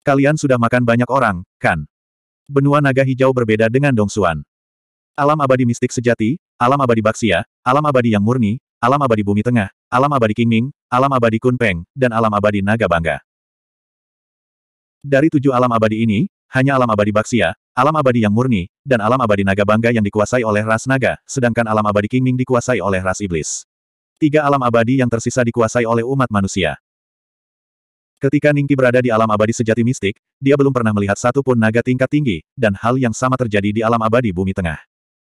Kalian sudah makan banyak orang, kan? Benua naga hijau berbeda dengan Dongsuan. Alam abadi mistik sejati, alam abadi Baksia, alam abadi yang murni, alam abadi bumi tengah, alam abadi Qingming, alam abadi Kunpeng, dan alam abadi naga bangga. Dari tujuh alam abadi ini, hanya alam abadi Baksia, alam abadi yang murni, dan alam abadi naga bangga yang dikuasai oleh ras naga, sedangkan alam abadi Qingming dikuasai oleh ras iblis. Tiga alam abadi yang tersisa dikuasai oleh umat manusia. Ketika Ningki berada di alam abadi sejati mistik, dia belum pernah melihat satu pun naga tingkat tinggi, dan hal yang sama terjadi di alam abadi bumi tengah.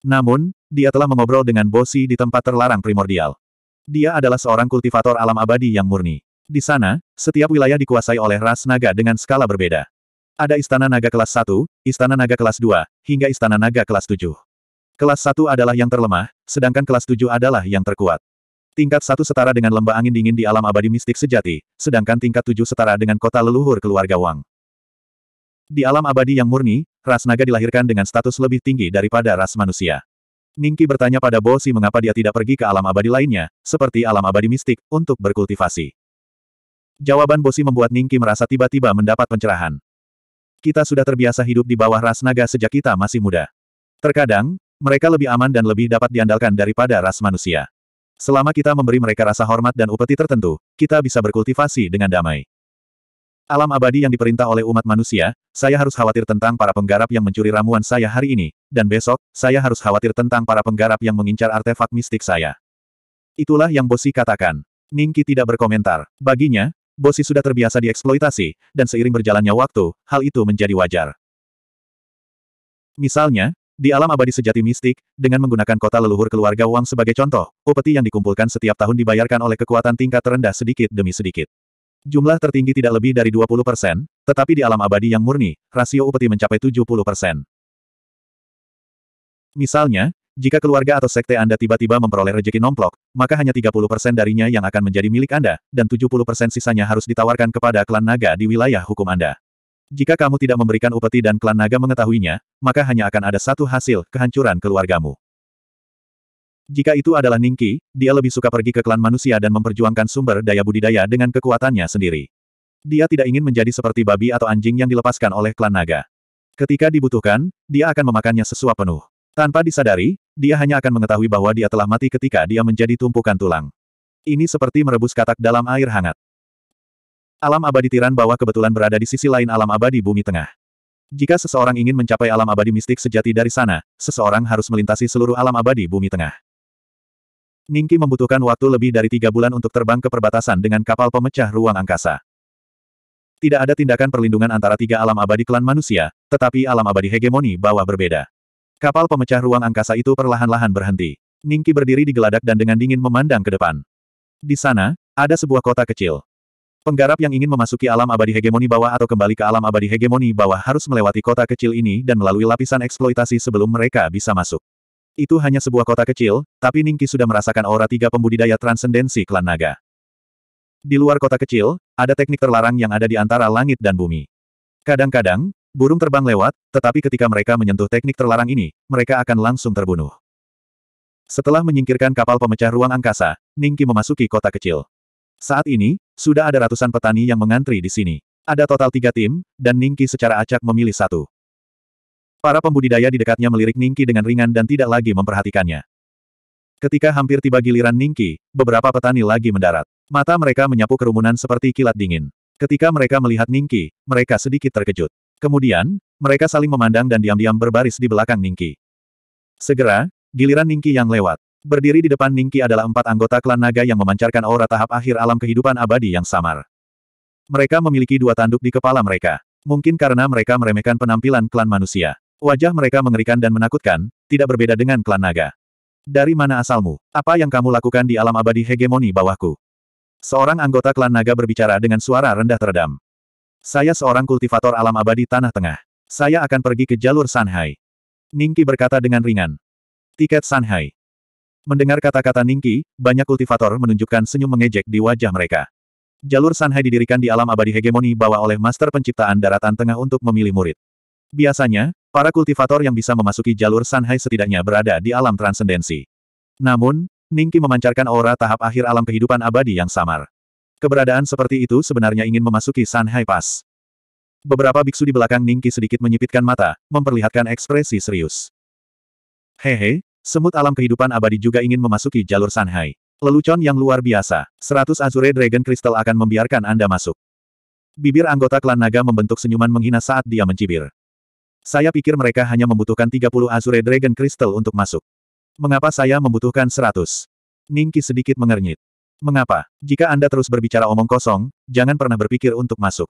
Namun, dia telah mengobrol dengan Bosi di tempat terlarang primordial. Dia adalah seorang kultivator alam abadi yang murni. Di sana, setiap wilayah dikuasai oleh ras naga dengan skala berbeda. Ada istana naga kelas 1, istana naga kelas 2, hingga istana naga kelas 7. Kelas 1 adalah yang terlemah, sedangkan kelas 7 adalah yang terkuat. Tingkat satu setara dengan lembah angin dingin di alam abadi mistik sejati, sedangkan tingkat tujuh setara dengan kota leluhur keluarga Wang. Di alam abadi yang murni, ras naga dilahirkan dengan status lebih tinggi daripada ras manusia. Ningki bertanya pada Bosi mengapa dia tidak pergi ke alam abadi lainnya, seperti alam abadi mistik, untuk berkultivasi. Jawaban Bosi membuat Ningki merasa tiba-tiba mendapat pencerahan. Kita sudah terbiasa hidup di bawah ras naga sejak kita masih muda. Terkadang, mereka lebih aman dan lebih dapat diandalkan daripada ras manusia. Selama kita memberi mereka rasa hormat dan upeti tertentu, kita bisa berkultivasi dengan damai. Alam abadi yang diperintah oleh umat manusia, saya harus khawatir tentang para penggarap yang mencuri ramuan saya hari ini, dan besok, saya harus khawatir tentang para penggarap yang mengincar artefak mistik saya. Itulah yang Bosi katakan. Ningki tidak berkomentar. Baginya, Bosi sudah terbiasa dieksploitasi, dan seiring berjalannya waktu, hal itu menjadi wajar. Misalnya, di alam abadi sejati mistik, dengan menggunakan kota leluhur keluarga Wang sebagai contoh, upeti yang dikumpulkan setiap tahun dibayarkan oleh kekuatan tingkat terendah sedikit demi sedikit. Jumlah tertinggi tidak lebih dari 20%, tetapi di alam abadi yang murni, rasio upeti mencapai 70%. Misalnya, jika keluarga atau sekte Anda tiba-tiba memperoleh rejeki nomplok, maka hanya 30% darinya yang akan menjadi milik Anda, dan 70% sisanya harus ditawarkan kepada klan naga di wilayah hukum Anda. Jika kamu tidak memberikan upeti dan klan naga mengetahuinya, maka hanya akan ada satu hasil, kehancuran keluargamu. Jika itu adalah Ningki, dia lebih suka pergi ke klan manusia dan memperjuangkan sumber daya budidaya dengan kekuatannya sendiri. Dia tidak ingin menjadi seperti babi atau anjing yang dilepaskan oleh klan naga. Ketika dibutuhkan, dia akan memakannya sesuap penuh. Tanpa disadari, dia hanya akan mengetahui bahwa dia telah mati ketika dia menjadi tumpukan tulang. Ini seperti merebus katak dalam air hangat. Alam abadi tiran bawah kebetulan berada di sisi lain alam abadi bumi tengah. Jika seseorang ingin mencapai alam abadi mistik sejati dari sana, seseorang harus melintasi seluruh alam abadi bumi tengah. Ningki membutuhkan waktu lebih dari tiga bulan untuk terbang ke perbatasan dengan kapal pemecah ruang angkasa. Tidak ada tindakan perlindungan antara tiga alam abadi klan manusia, tetapi alam abadi hegemoni bawah berbeda. Kapal pemecah ruang angkasa itu perlahan-lahan berhenti. Ningki berdiri di geladak dan dengan dingin memandang ke depan. Di sana, ada sebuah kota kecil. Penggarap yang ingin memasuki alam abadi hegemoni bawah atau kembali ke alam abadi hegemoni bawah harus melewati kota kecil ini dan melalui lapisan eksploitasi sebelum mereka bisa masuk. Itu hanya sebuah kota kecil, tapi Ningki sudah merasakan aura tiga pembudidaya transendensi klan naga. Di luar kota kecil, ada teknik terlarang yang ada di antara langit dan bumi. Kadang-kadang, burung terbang lewat, tetapi ketika mereka menyentuh teknik terlarang ini, mereka akan langsung terbunuh. Setelah menyingkirkan kapal pemecah ruang angkasa, Ningki memasuki kota kecil. Saat ini, sudah ada ratusan petani yang mengantri di sini. Ada total tiga tim, dan Ningki secara acak memilih satu. Para pembudidaya di dekatnya melirik Ningki dengan ringan dan tidak lagi memperhatikannya. Ketika hampir tiba giliran Ningki, beberapa petani lagi mendarat. Mata mereka menyapu kerumunan seperti kilat dingin. Ketika mereka melihat Ningki, mereka sedikit terkejut. Kemudian, mereka saling memandang dan diam-diam berbaris di belakang Ningki. Segera, giliran Ningki yang lewat. Berdiri di depan Ningki adalah empat anggota klan naga yang memancarkan aura tahap akhir alam kehidupan abadi yang samar. Mereka memiliki dua tanduk di kepala mereka. Mungkin karena mereka meremehkan penampilan klan manusia. Wajah mereka mengerikan dan menakutkan, tidak berbeda dengan klan naga. Dari mana asalmu? Apa yang kamu lakukan di alam abadi hegemoni bawahku? Seorang anggota klan naga berbicara dengan suara rendah teredam. Saya seorang kultivator alam abadi Tanah Tengah. Saya akan pergi ke jalur Sanhai. Ningki berkata dengan ringan. Tiket Sanhai. Mendengar kata-kata Ningki, banyak kultivator menunjukkan senyum mengejek di wajah mereka. Jalur Sanhai didirikan di alam abadi hegemoni bawa oleh Master Penciptaan Daratan Tengah untuk memilih murid. Biasanya, para kultivator yang bisa memasuki jalur Sanhai setidaknya berada di alam transendensi. Namun, Ningki memancarkan aura tahap akhir alam kehidupan abadi yang samar. Keberadaan seperti itu sebenarnya ingin memasuki Sanhai Pass. Beberapa biksu di belakang Ningki sedikit menyipitkan mata, memperlihatkan ekspresi serius. Hehe, semut alam kehidupan abadi juga ingin memasuki jalur Sanhai. Lelucon yang luar biasa. Seratus Azure Dragon Crystal akan membiarkan Anda masuk. Bibir anggota klan naga membentuk senyuman menghina saat dia mencibir. Saya pikir mereka hanya membutuhkan 30 Azure Dragon Crystal untuk masuk. Mengapa saya membutuhkan 100? Ningki sedikit mengernyit. Mengapa? Jika Anda terus berbicara omong kosong, jangan pernah berpikir untuk masuk.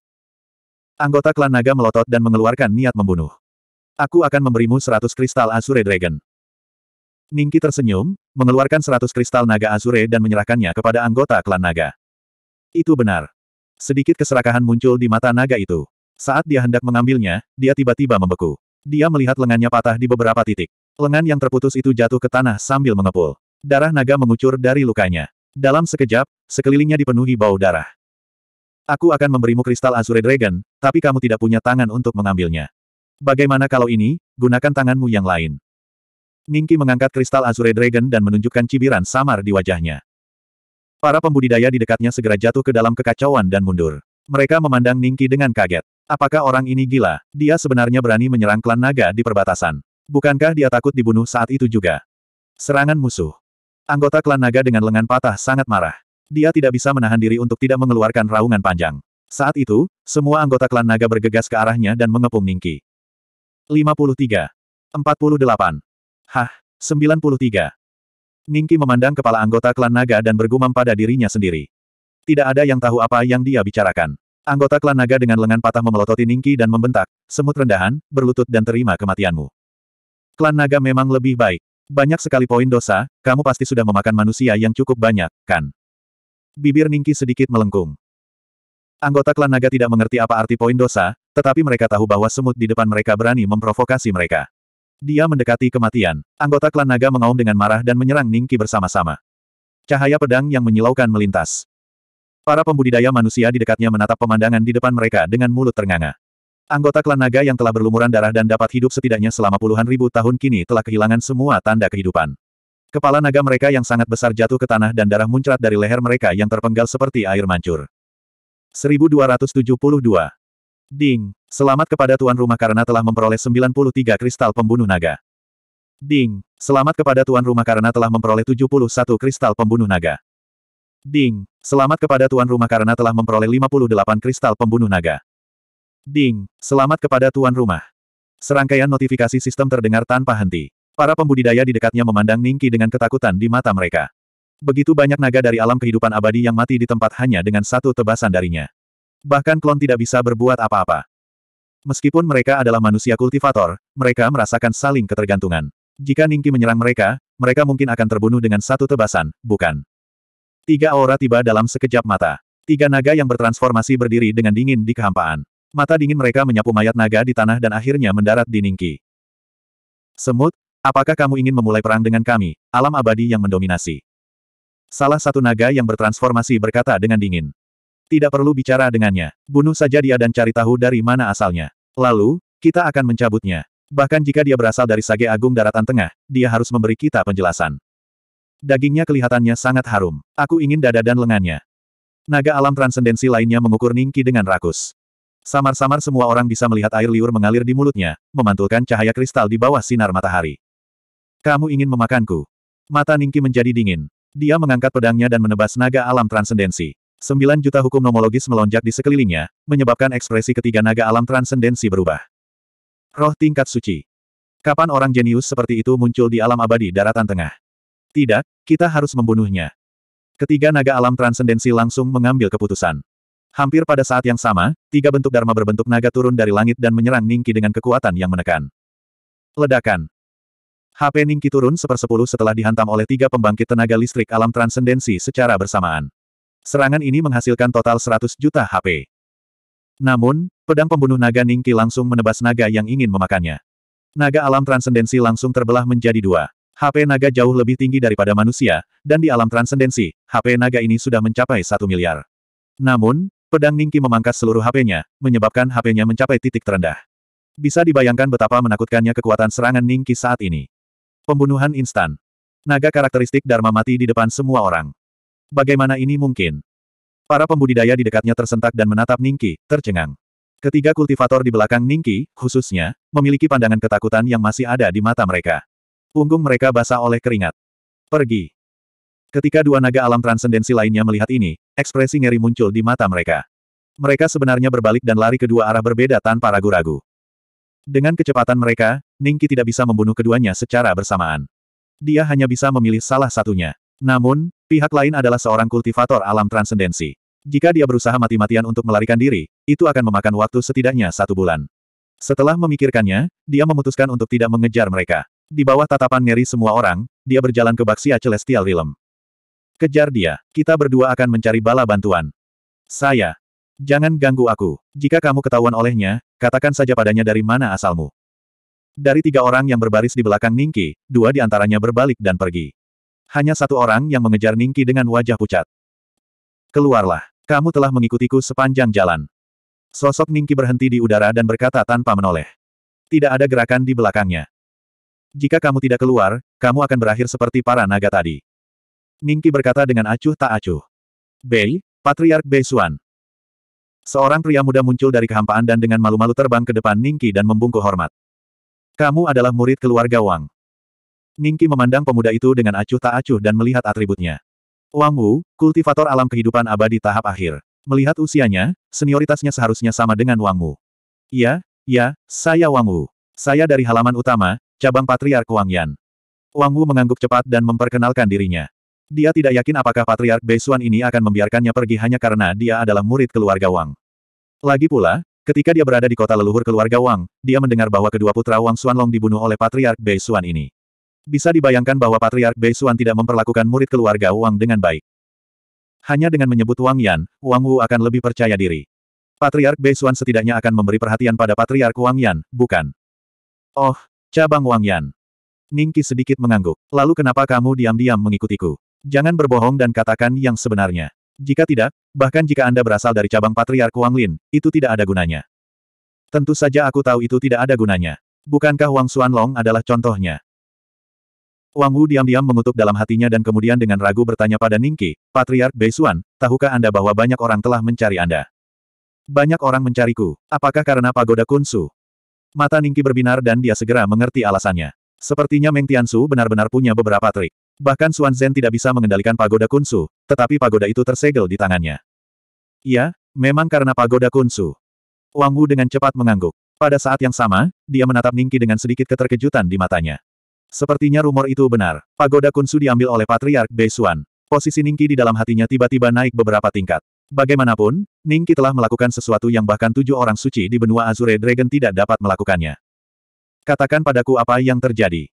Anggota klan naga melotot dan mengeluarkan niat membunuh. Aku akan memberimu 100 kristal Azure Dragon. Ningki tersenyum, mengeluarkan 100 kristal naga Azure dan menyerahkannya kepada anggota klan naga. Itu benar. Sedikit keserakahan muncul di mata naga itu. Saat dia hendak mengambilnya, dia tiba-tiba membeku. Dia melihat lengannya patah di beberapa titik. Lengan yang terputus itu jatuh ke tanah sambil mengepul. Darah naga mengucur dari lukanya. Dalam sekejap, sekelilingnya dipenuhi bau darah. Aku akan memberimu kristal Azure Dragon, tapi kamu tidak punya tangan untuk mengambilnya. Bagaimana kalau ini, gunakan tanganmu yang lain. Ningki mengangkat kristal Azure Dragon dan menunjukkan cibiran samar di wajahnya. Para pembudidaya di dekatnya segera jatuh ke dalam kekacauan dan mundur. Mereka memandang Ningki dengan kaget. Apakah orang ini gila? Dia sebenarnya berani menyerang klan naga di perbatasan. Bukankah dia takut dibunuh saat itu juga? Serangan musuh. Anggota klan naga dengan lengan patah sangat marah. Dia tidak bisa menahan diri untuk tidak mengeluarkan raungan panjang. Saat itu, semua anggota klan naga bergegas ke arahnya dan mengepung Ningki. 53. 48. Hah, 93. Ningki memandang kepala anggota klan naga dan bergumam pada dirinya sendiri. Tidak ada yang tahu apa yang dia bicarakan. Anggota klan naga dengan lengan patah memelototi Ningki dan membentak, semut rendahan, berlutut dan terima kematianmu. Klan naga memang lebih baik. Banyak sekali poin dosa, kamu pasti sudah memakan manusia yang cukup banyak, kan? Bibir Ningki sedikit melengkung. Anggota klan naga tidak mengerti apa arti poin dosa, tetapi mereka tahu bahwa semut di depan mereka berani memprovokasi mereka. Dia mendekati kematian. Anggota klan naga mengaum dengan marah dan menyerang Ningki bersama-sama. Cahaya pedang yang menyilaukan melintas. Para pembudidaya manusia di dekatnya menatap pemandangan di depan mereka dengan mulut ternganga. Anggota klan naga yang telah berlumuran darah dan dapat hidup setidaknya selama puluhan ribu tahun kini telah kehilangan semua tanda kehidupan. Kepala naga mereka yang sangat besar jatuh ke tanah dan darah muncrat dari leher mereka yang terpenggal seperti air mancur. 1272. Ding. Selamat kepada tuan rumah karena telah memperoleh 93 kristal pembunuh naga. Ding. Selamat kepada tuan rumah karena telah memperoleh 71 kristal pembunuh naga. Ding. Selamat kepada tuan rumah karena telah memperoleh 58 kristal pembunuh naga. Ding. Selamat kepada tuan rumah. Serangkaian notifikasi sistem terdengar tanpa henti. Para pembudidaya di dekatnya memandang Ningki dengan ketakutan di mata mereka. Begitu banyak naga dari alam kehidupan abadi yang mati di tempat hanya dengan satu tebasan darinya. Bahkan klon tidak bisa berbuat apa-apa. Meskipun mereka adalah manusia kultivator, mereka merasakan saling ketergantungan. Jika Ningki menyerang mereka, mereka mungkin akan terbunuh dengan satu tebasan, bukan? Tiga aura tiba dalam sekejap mata. Tiga naga yang bertransformasi berdiri dengan dingin di kehampaan. Mata dingin mereka menyapu mayat naga di tanah dan akhirnya mendarat di Ningki. Semut, Apakah kamu ingin memulai perang dengan kami, alam abadi yang mendominasi? Salah satu naga yang bertransformasi berkata dengan dingin. Tidak perlu bicara dengannya. Bunuh saja dia dan cari tahu dari mana asalnya. Lalu, kita akan mencabutnya. Bahkan jika dia berasal dari Sage Agung Daratan Tengah, dia harus memberi kita penjelasan. Dagingnya kelihatannya sangat harum. Aku ingin dada dan lengannya. Naga alam transendensi lainnya mengukur Ningki dengan rakus. Samar-samar semua orang bisa melihat air liur mengalir di mulutnya, memantulkan cahaya kristal di bawah sinar matahari. Kamu ingin memakanku. Mata Ningki menjadi dingin. Dia mengangkat pedangnya dan menebas naga alam transendensi. Sembilan juta hukum nomologis melonjak di sekelilingnya, menyebabkan ekspresi ketiga naga alam transendensi berubah. Roh tingkat suci. Kapan orang jenius seperti itu muncul di alam abadi daratan tengah? Tidak, kita harus membunuhnya. Ketiga naga alam transendensi langsung mengambil keputusan. Hampir pada saat yang sama, tiga bentuk dharma berbentuk naga turun dari langit dan menyerang Ningki dengan kekuatan yang menekan. Ledakan. HP Ningki turun sepersepuluh setelah dihantam oleh tiga pembangkit tenaga listrik alam transendensi secara bersamaan. Serangan ini menghasilkan total 100 juta HP. Namun, pedang pembunuh naga Ningki langsung menebas naga yang ingin memakannya. Naga alam transendensi langsung terbelah menjadi dua. HP naga jauh lebih tinggi daripada manusia, dan di alam transendensi, HP naga ini sudah mencapai satu miliar. Namun, pedang Ningki memangkas seluruh HP-nya, menyebabkan HP-nya mencapai titik terendah. Bisa dibayangkan betapa menakutkannya kekuatan serangan Ningki saat ini. Pembunuhan instan. Naga karakteristik Dharma mati di depan semua orang. Bagaimana ini mungkin? Para pembudidaya di dekatnya tersentak dan menatap Ningki, tercengang. Ketiga kultivator di belakang Ningki, khususnya, memiliki pandangan ketakutan yang masih ada di mata mereka. Punggung mereka basah oleh keringat. Pergi. Ketika dua naga alam transendensi lainnya melihat ini, ekspresi ngeri muncul di mata mereka. Mereka sebenarnya berbalik dan lari ke dua arah berbeda tanpa ragu-ragu. Dengan kecepatan mereka, Ningki tidak bisa membunuh keduanya secara bersamaan. Dia hanya bisa memilih salah satunya. Namun, pihak lain adalah seorang kultivator alam transendensi. Jika dia berusaha mati-matian untuk melarikan diri, itu akan memakan waktu setidaknya satu bulan. Setelah memikirkannya, dia memutuskan untuk tidak mengejar mereka. Di bawah tatapan ngeri semua orang, dia berjalan ke Baxia Celestial Realm. Kejar dia, kita berdua akan mencari bala bantuan. Saya. Jangan ganggu aku. Jika kamu ketahuan olehnya, katakan saja padanya dari mana asalmu. Dari tiga orang yang berbaris di belakang Ningki, dua di antaranya berbalik dan pergi. Hanya satu orang yang mengejar Ningki dengan wajah pucat. Keluarlah. Kamu telah mengikutiku sepanjang jalan. Sosok Ningki berhenti di udara dan berkata tanpa menoleh. Tidak ada gerakan di belakangnya. Jika kamu tidak keluar, kamu akan berakhir seperti para naga tadi. Ningki berkata dengan acuh tak acuh. Bei, Patriark Bei Xuan. Seorang pria muda muncul dari kehampaan dan dengan malu-malu terbang ke depan Ningki dan membungkuk hormat. Kamu adalah murid keluarga Wang. Ningki memandang pemuda itu dengan acuh tak acuh dan melihat atributnya. Wang Wu, kultivator alam kehidupan abadi tahap akhir. Melihat usianya, senioritasnya seharusnya sama dengan Wang Wu. Iya, ya, saya Wang Wu. Saya dari halaman utama, cabang Patriark Wang Yan. Wang Wu mengangguk cepat dan memperkenalkan dirinya. Dia tidak yakin apakah Patriark Beisuan ini akan membiarkannya pergi hanya karena dia adalah murid keluarga Wang. Lagi pula, ketika dia berada di kota leluhur keluarga Wang, dia mendengar bahwa kedua putra Wang Xuanlong dibunuh oleh Patriark Beisuan ini. Bisa dibayangkan bahwa Patriark Bei Xuan tidak memperlakukan murid keluarga Wang dengan baik. Hanya dengan menyebut Wang Yan, Wang Wu akan lebih percaya diri. Patriark Bei Xuan setidaknya akan memberi perhatian pada Patriark Wang Yan, bukan? Oh, cabang Wang Yan. Ningki sedikit mengangguk. Lalu kenapa kamu diam-diam mengikutiku? Jangan berbohong dan katakan yang sebenarnya. Jika tidak, bahkan jika Anda berasal dari cabang Patriark Wang Lin, itu tidak ada gunanya. Tentu saja aku tahu itu tidak ada gunanya. Bukankah Wang Xuanlong adalah contohnya? Wang Wu diam-diam mengutuk dalam hatinya dan kemudian dengan ragu bertanya pada Ningki, Patriark Beisuan, tahukah Anda bahwa banyak orang telah mencari Anda? Banyak orang mencariku. Apakah karena pagoda Kunsu? Mata Ningki berbinar dan dia segera mengerti alasannya. Sepertinya Meng Tiansu benar-benar punya beberapa trik. Bahkan Suan Zhen tidak bisa mengendalikan pagoda Kunsu, tetapi pagoda itu tersegel di tangannya. Iya, memang karena pagoda Kunsu. Wang Wu dengan cepat mengangguk. Pada saat yang sama, dia menatap Ningki dengan sedikit keterkejutan di matanya. Sepertinya rumor itu benar. Pagoda Kunsu diambil oleh Patriark Beisuan. Posisi Ningki di dalam hatinya tiba-tiba naik beberapa tingkat. Bagaimanapun, Ningki telah melakukan sesuatu yang bahkan tujuh orang suci di benua Azure Dragon tidak dapat melakukannya. Katakan padaku apa yang terjadi.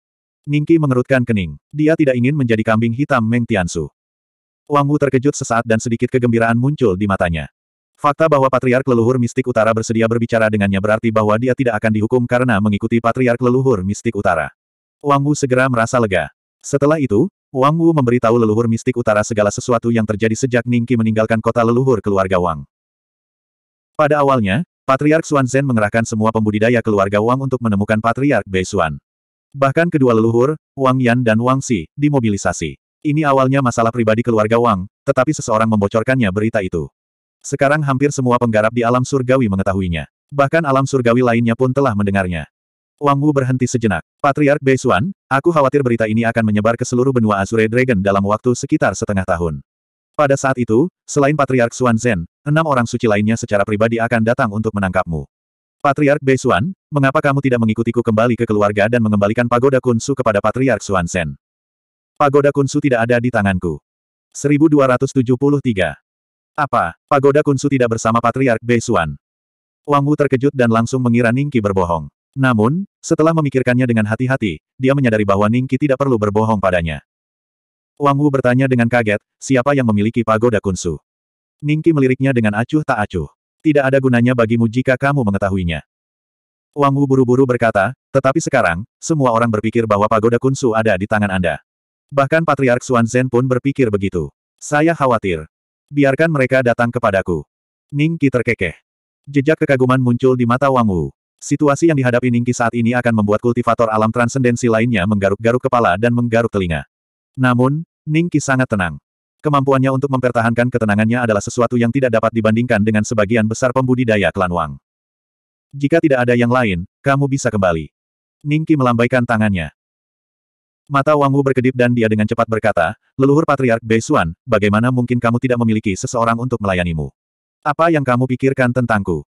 Ningki mengerutkan kening. Dia tidak ingin menjadi kambing hitam Meng Tiansu. Wang Wu terkejut sesaat dan sedikit kegembiraan muncul di matanya. Fakta bahwa Patriark Leluhur Mistik Utara bersedia berbicara dengannya berarti bahwa dia tidak akan dihukum karena mengikuti Patriark Leluhur Mistik Utara. Wang Wu segera merasa lega. Setelah itu, Wang Wu memberitahu leluhur mistik utara segala sesuatu yang terjadi sejak Ningki meninggalkan kota leluhur keluarga Wang. Pada awalnya, Patriark Xuan Zhen mengerahkan semua pembudidaya keluarga Wang untuk menemukan Patriark Bei Xuan. Bahkan kedua leluhur, Wang Yan dan Wang Xi, dimobilisasi. Ini awalnya masalah pribadi keluarga Wang, tetapi seseorang membocorkannya berita itu. Sekarang hampir semua penggarap di alam surgawi mengetahuinya. Bahkan alam surgawi lainnya pun telah mendengarnya. Wang Wu berhenti sejenak. Patriark Beisuan, aku khawatir berita ini akan menyebar ke seluruh benua Azure Dragon dalam waktu sekitar setengah tahun. Pada saat itu, selain Patriark Xuan Zhen, enam orang suci lainnya secara pribadi akan datang untuk menangkapmu. Patriark Beisuan, mengapa kamu tidak mengikutiku kembali ke keluarga dan mengembalikan pagoda Kunsu kepada Patriark Xuan Zhen? Pagoda Kunsu tidak ada di tanganku. 1273. Apa, pagoda Kunsu tidak bersama Patriark Beisuan? Wang Wu terkejut dan langsung mengira Ningki berbohong. Namun, setelah memikirkannya dengan hati-hati, dia menyadari bahwa Ningki tidak perlu berbohong padanya. Wang Wu bertanya dengan kaget, siapa yang memiliki pagoda kunsu? Ningki meliriknya dengan acuh tak acuh. Tidak ada gunanya bagimu jika kamu mengetahuinya. Wang Wu buru-buru berkata, tetapi sekarang, semua orang berpikir bahwa pagoda kunsu ada di tangan Anda. Bahkan Patriark Xuan Zhen pun berpikir begitu. Saya khawatir. Biarkan mereka datang kepadaku. Ningki terkekeh. Jejak kekaguman muncul di mata Wang Wu. Situasi yang dihadapi Ningki saat ini akan membuat kultivator alam transendensi lainnya menggaruk-garuk kepala dan menggaruk telinga. Namun, Ningki sangat tenang. Kemampuannya untuk mempertahankan ketenangannya adalah sesuatu yang tidak dapat dibandingkan dengan sebagian besar pembudidaya klan Wang. Jika tidak ada yang lain, kamu bisa kembali. Ningki melambaikan tangannya. Mata Wang Wu berkedip dan dia dengan cepat berkata, leluhur Patriark Beisuan, bagaimana mungkin kamu tidak memiliki seseorang untuk melayanimu? Apa yang kamu pikirkan tentangku?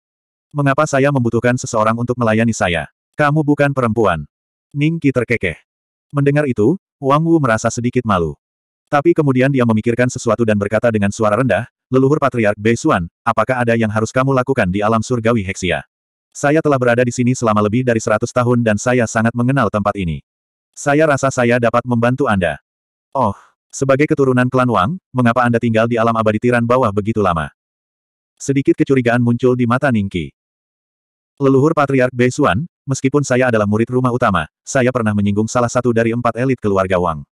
Mengapa saya membutuhkan seseorang untuk melayani saya? Kamu bukan perempuan. Ningki terkekeh. Mendengar itu, Wang Wu merasa sedikit malu. Tapi kemudian dia memikirkan sesuatu dan berkata dengan suara rendah, leluhur Patriark Beisuan, apakah ada yang harus kamu lakukan di alam surgawi Heksia? Saya telah berada di sini selama lebih dari seratus tahun dan saya sangat mengenal tempat ini. Saya rasa saya dapat membantu Anda. Oh, sebagai keturunan klan Wang, mengapa Anda tinggal di alam abadi tiran bawah begitu lama? Sedikit kecurigaan muncul di mata Ningki. Leluhur Patriark Beisuan, meskipun saya adalah murid rumah utama, saya pernah menyinggung salah satu dari empat elit keluarga Wang.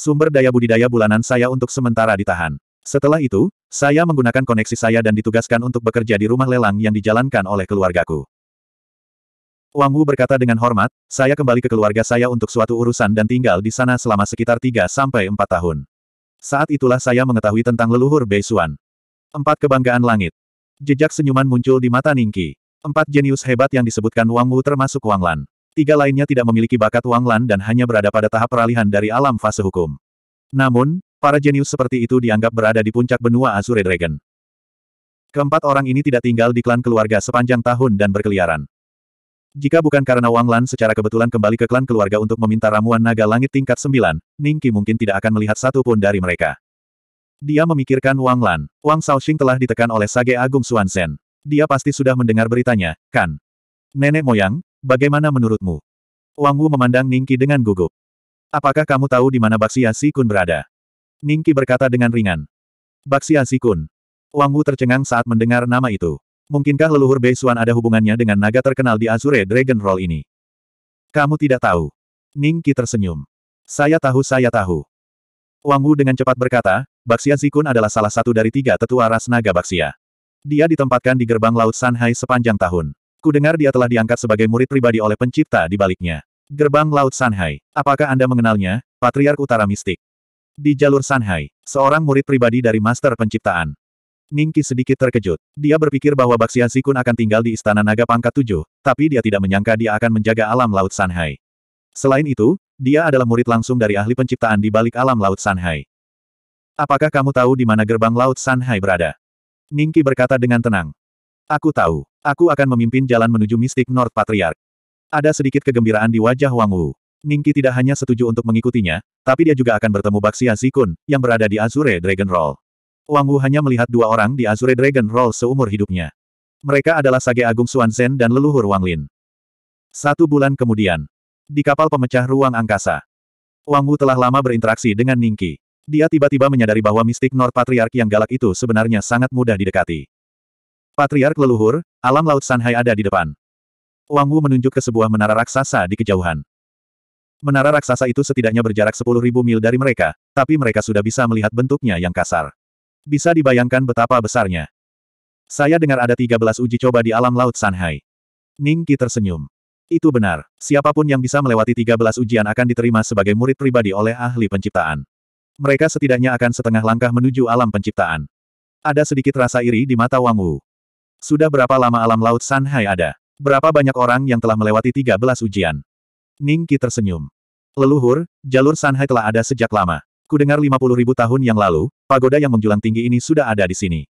Sumber daya budidaya bulanan saya untuk sementara ditahan. Setelah itu, saya menggunakan koneksi saya dan ditugaskan untuk bekerja di rumah lelang yang dijalankan oleh keluargaku. Wang Wu berkata dengan hormat, saya kembali ke keluarga saya untuk suatu urusan dan tinggal di sana selama sekitar 3 sampai 4 tahun. Saat itulah saya mengetahui tentang leluhur Bei Xuan. Empat kebanggaan langit. Jejak senyuman muncul di mata Ningki. Empat jenius hebat yang disebutkan Wang Wu termasuk Wang Lan. Tiga lainnya tidak memiliki bakat Wang Lan dan hanya berada pada tahap peralihan dari alam fase hukum. Namun, para jenius seperti itu dianggap berada di puncak benua Azure Dragon. Keempat orang ini tidak tinggal di klan keluarga sepanjang tahun dan berkeliaran. Jika bukan karena Wang Lan secara kebetulan kembali ke klan keluarga untuk meminta ramuan naga langit tingkat sembilan, Ningki mungkin tidak akan melihat satu pun dari mereka. Dia memikirkan Wang Lan. Wang Shaoxing telah ditekan oleh Sage Agung Xuanzhen. Dia pasti sudah mendengar beritanya, kan? Nenek moyang, bagaimana menurutmu? Wang Wu memandang Ningki dengan gugup. Apakah kamu tahu di mana Baxia Kun berada? Ningki berkata dengan ringan. Baxia Kun. Wang Wu tercengang saat mendengar nama itu. Mungkinkah leluhur Beisuan ada hubungannya dengan naga terkenal di Azure Dragon Roll ini? Kamu tidak tahu. Ning Qi tersenyum. Saya tahu saya tahu. Wang Wu dengan cepat berkata, Baxia Zikun adalah salah satu dari tiga tetua ras naga Baxia. Dia ditempatkan di gerbang Laut Sanhai sepanjang tahun. Kudengar dia telah diangkat sebagai murid pribadi oleh pencipta di baliknya. Gerbang Laut Sanhai. Apakah Anda mengenalnya, Patriark Utara Mistik? Di jalur Sanhai, seorang murid pribadi dari Master Penciptaan. Ningki sedikit terkejut. Dia berpikir bahwa Baxia Zikun akan tinggal di Istana Naga Pangkat Tujuh, tapi dia tidak menyangka dia akan menjaga alam Laut Sanhai. Selain itu, dia adalah murid langsung dari ahli penciptaan di balik alam Laut Sanhai. Apakah kamu tahu di mana gerbang Laut Sanhai berada? Ningki berkata dengan tenang. Aku tahu. Aku akan memimpin jalan menuju mistik North Patriarch. Ada sedikit kegembiraan di wajah Wang Wu. Ningki tidak hanya setuju untuk mengikutinya, tapi dia juga akan bertemu Baxia Zikun, yang berada di Azure Dragon Roll. Wang Wu hanya melihat dua orang di Azure Dragon Roll seumur hidupnya. Mereka adalah Sage Agung Xuanzhen dan leluhur Wang Lin. Satu bulan kemudian, di kapal pemecah ruang angkasa, Wang Wu telah lama berinteraksi dengan Ningki. Dia tiba-tiba menyadari bahwa mistik Nord Patriark yang galak itu sebenarnya sangat mudah didekati. Patriark leluhur, alam laut Sanhai ada di depan. Wang Wu menunjuk ke sebuah menara raksasa di kejauhan. Menara raksasa itu setidaknya berjarak 10.000 mil dari mereka, tapi mereka sudah bisa melihat bentuknya yang kasar. Bisa dibayangkan betapa besarnya. Saya dengar ada 13 uji coba di alam laut Sanhai. Ning Qi tersenyum. Itu benar. Siapa pun yang bisa melewati 13 ujian akan diterima sebagai murid pribadi oleh ahli penciptaan. Mereka setidaknya akan setengah langkah menuju alam penciptaan. Ada sedikit rasa iri di mata Wang Wu. Sudah berapa lama alam laut Sanhai ada? Berapa banyak orang yang telah melewati 13 ujian? Ning Qi tersenyum. Leluhur, jalur Sanhai telah ada sejak lama. Kudengar 50 ribu tahun yang lalu, pagoda yang menjulang tinggi ini sudah ada di sini.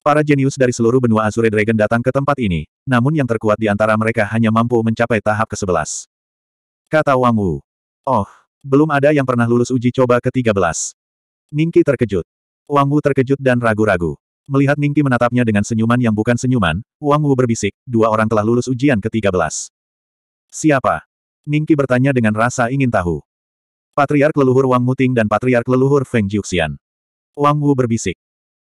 Para jenius dari seluruh benua Azure Dragon datang ke tempat ini, namun yang terkuat di antara mereka hanya mampu mencapai tahap ke-11. Kata Wang Wu. Oh, belum ada yang pernah lulus uji coba ke-13. Ningki terkejut. Wang Wu terkejut dan ragu-ragu. Melihat Ningki menatapnya dengan senyuman yang bukan senyuman, Wang Wu berbisik, dua orang telah lulus ujian ke-13. Siapa? Ningki bertanya dengan rasa ingin tahu. Patriark leluhur Wang Muting dan Patriark leluhur Feng Jiuxian. Wang Wu berbisik.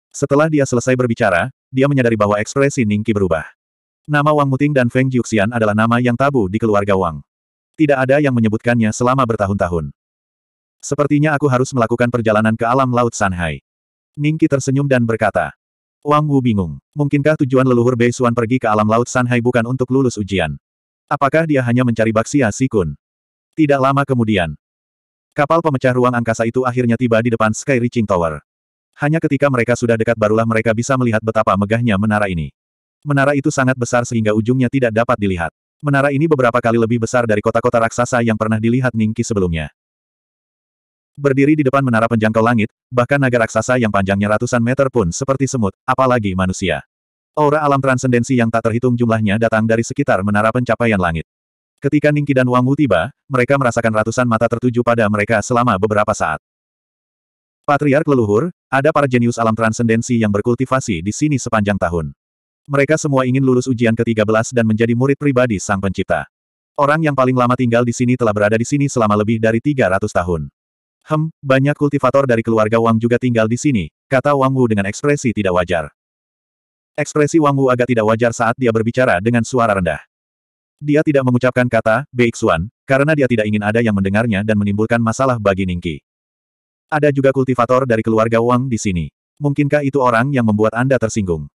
Setelah dia selesai berbicara, dia menyadari bahwa ekspresi Ningki berubah. Nama Wang Muting dan Feng Jiuxian adalah nama yang tabu di keluarga Wang. Tidak ada yang menyebutkannya selama bertahun-tahun. Sepertinya aku harus melakukan perjalanan ke alam laut Sanhai. Ningki tersenyum dan berkata. Wang Wu bingung. Mungkinkah tujuan leluhur Bei Xuan pergi ke alam laut Sanhai bukan untuk lulus ujian? Apakah dia hanya mencari Baxia Sikun? Tidak lama kemudian, Kapal pemecah ruang angkasa itu akhirnya tiba di depan Sky Reaching Tower. Hanya ketika mereka sudah dekat barulah mereka bisa melihat betapa megahnya menara ini. Menara itu sangat besar sehingga ujungnya tidak dapat dilihat. Menara ini beberapa kali lebih besar dari kota-kota raksasa yang pernah dilihat Ningki sebelumnya. Berdiri di depan menara penjangkau langit, bahkan naga raksasa yang panjangnya ratusan meter pun seperti semut, apalagi manusia. Aura alam transendensi yang tak terhitung jumlahnya datang dari sekitar menara pencapaian langit. Ketika Ningki dan Wang Wu tiba, mereka merasakan ratusan mata tertuju pada mereka selama beberapa saat. Patriark leluhur, ada para jenius alam transendensi yang berkultivasi di sini sepanjang tahun. Mereka semua ingin lulus ujian ke-13 dan menjadi murid pribadi Sang Pencipta. Orang yang paling lama tinggal di sini telah berada di sini selama lebih dari 300 tahun. Hem, banyak kultivator dari keluarga Wang juga tinggal di sini, kata Wang Wu dengan ekspresi tidak wajar. Ekspresi Wang Wu agak tidak wajar saat dia berbicara dengan suara rendah. Dia tidak mengucapkan kata, Beixuan, karena dia tidak ingin ada yang mendengarnya dan menimbulkan masalah bagi Ningki. Ada juga kultivator dari keluarga Wang di sini. Mungkinkah itu orang yang membuat Anda tersinggung?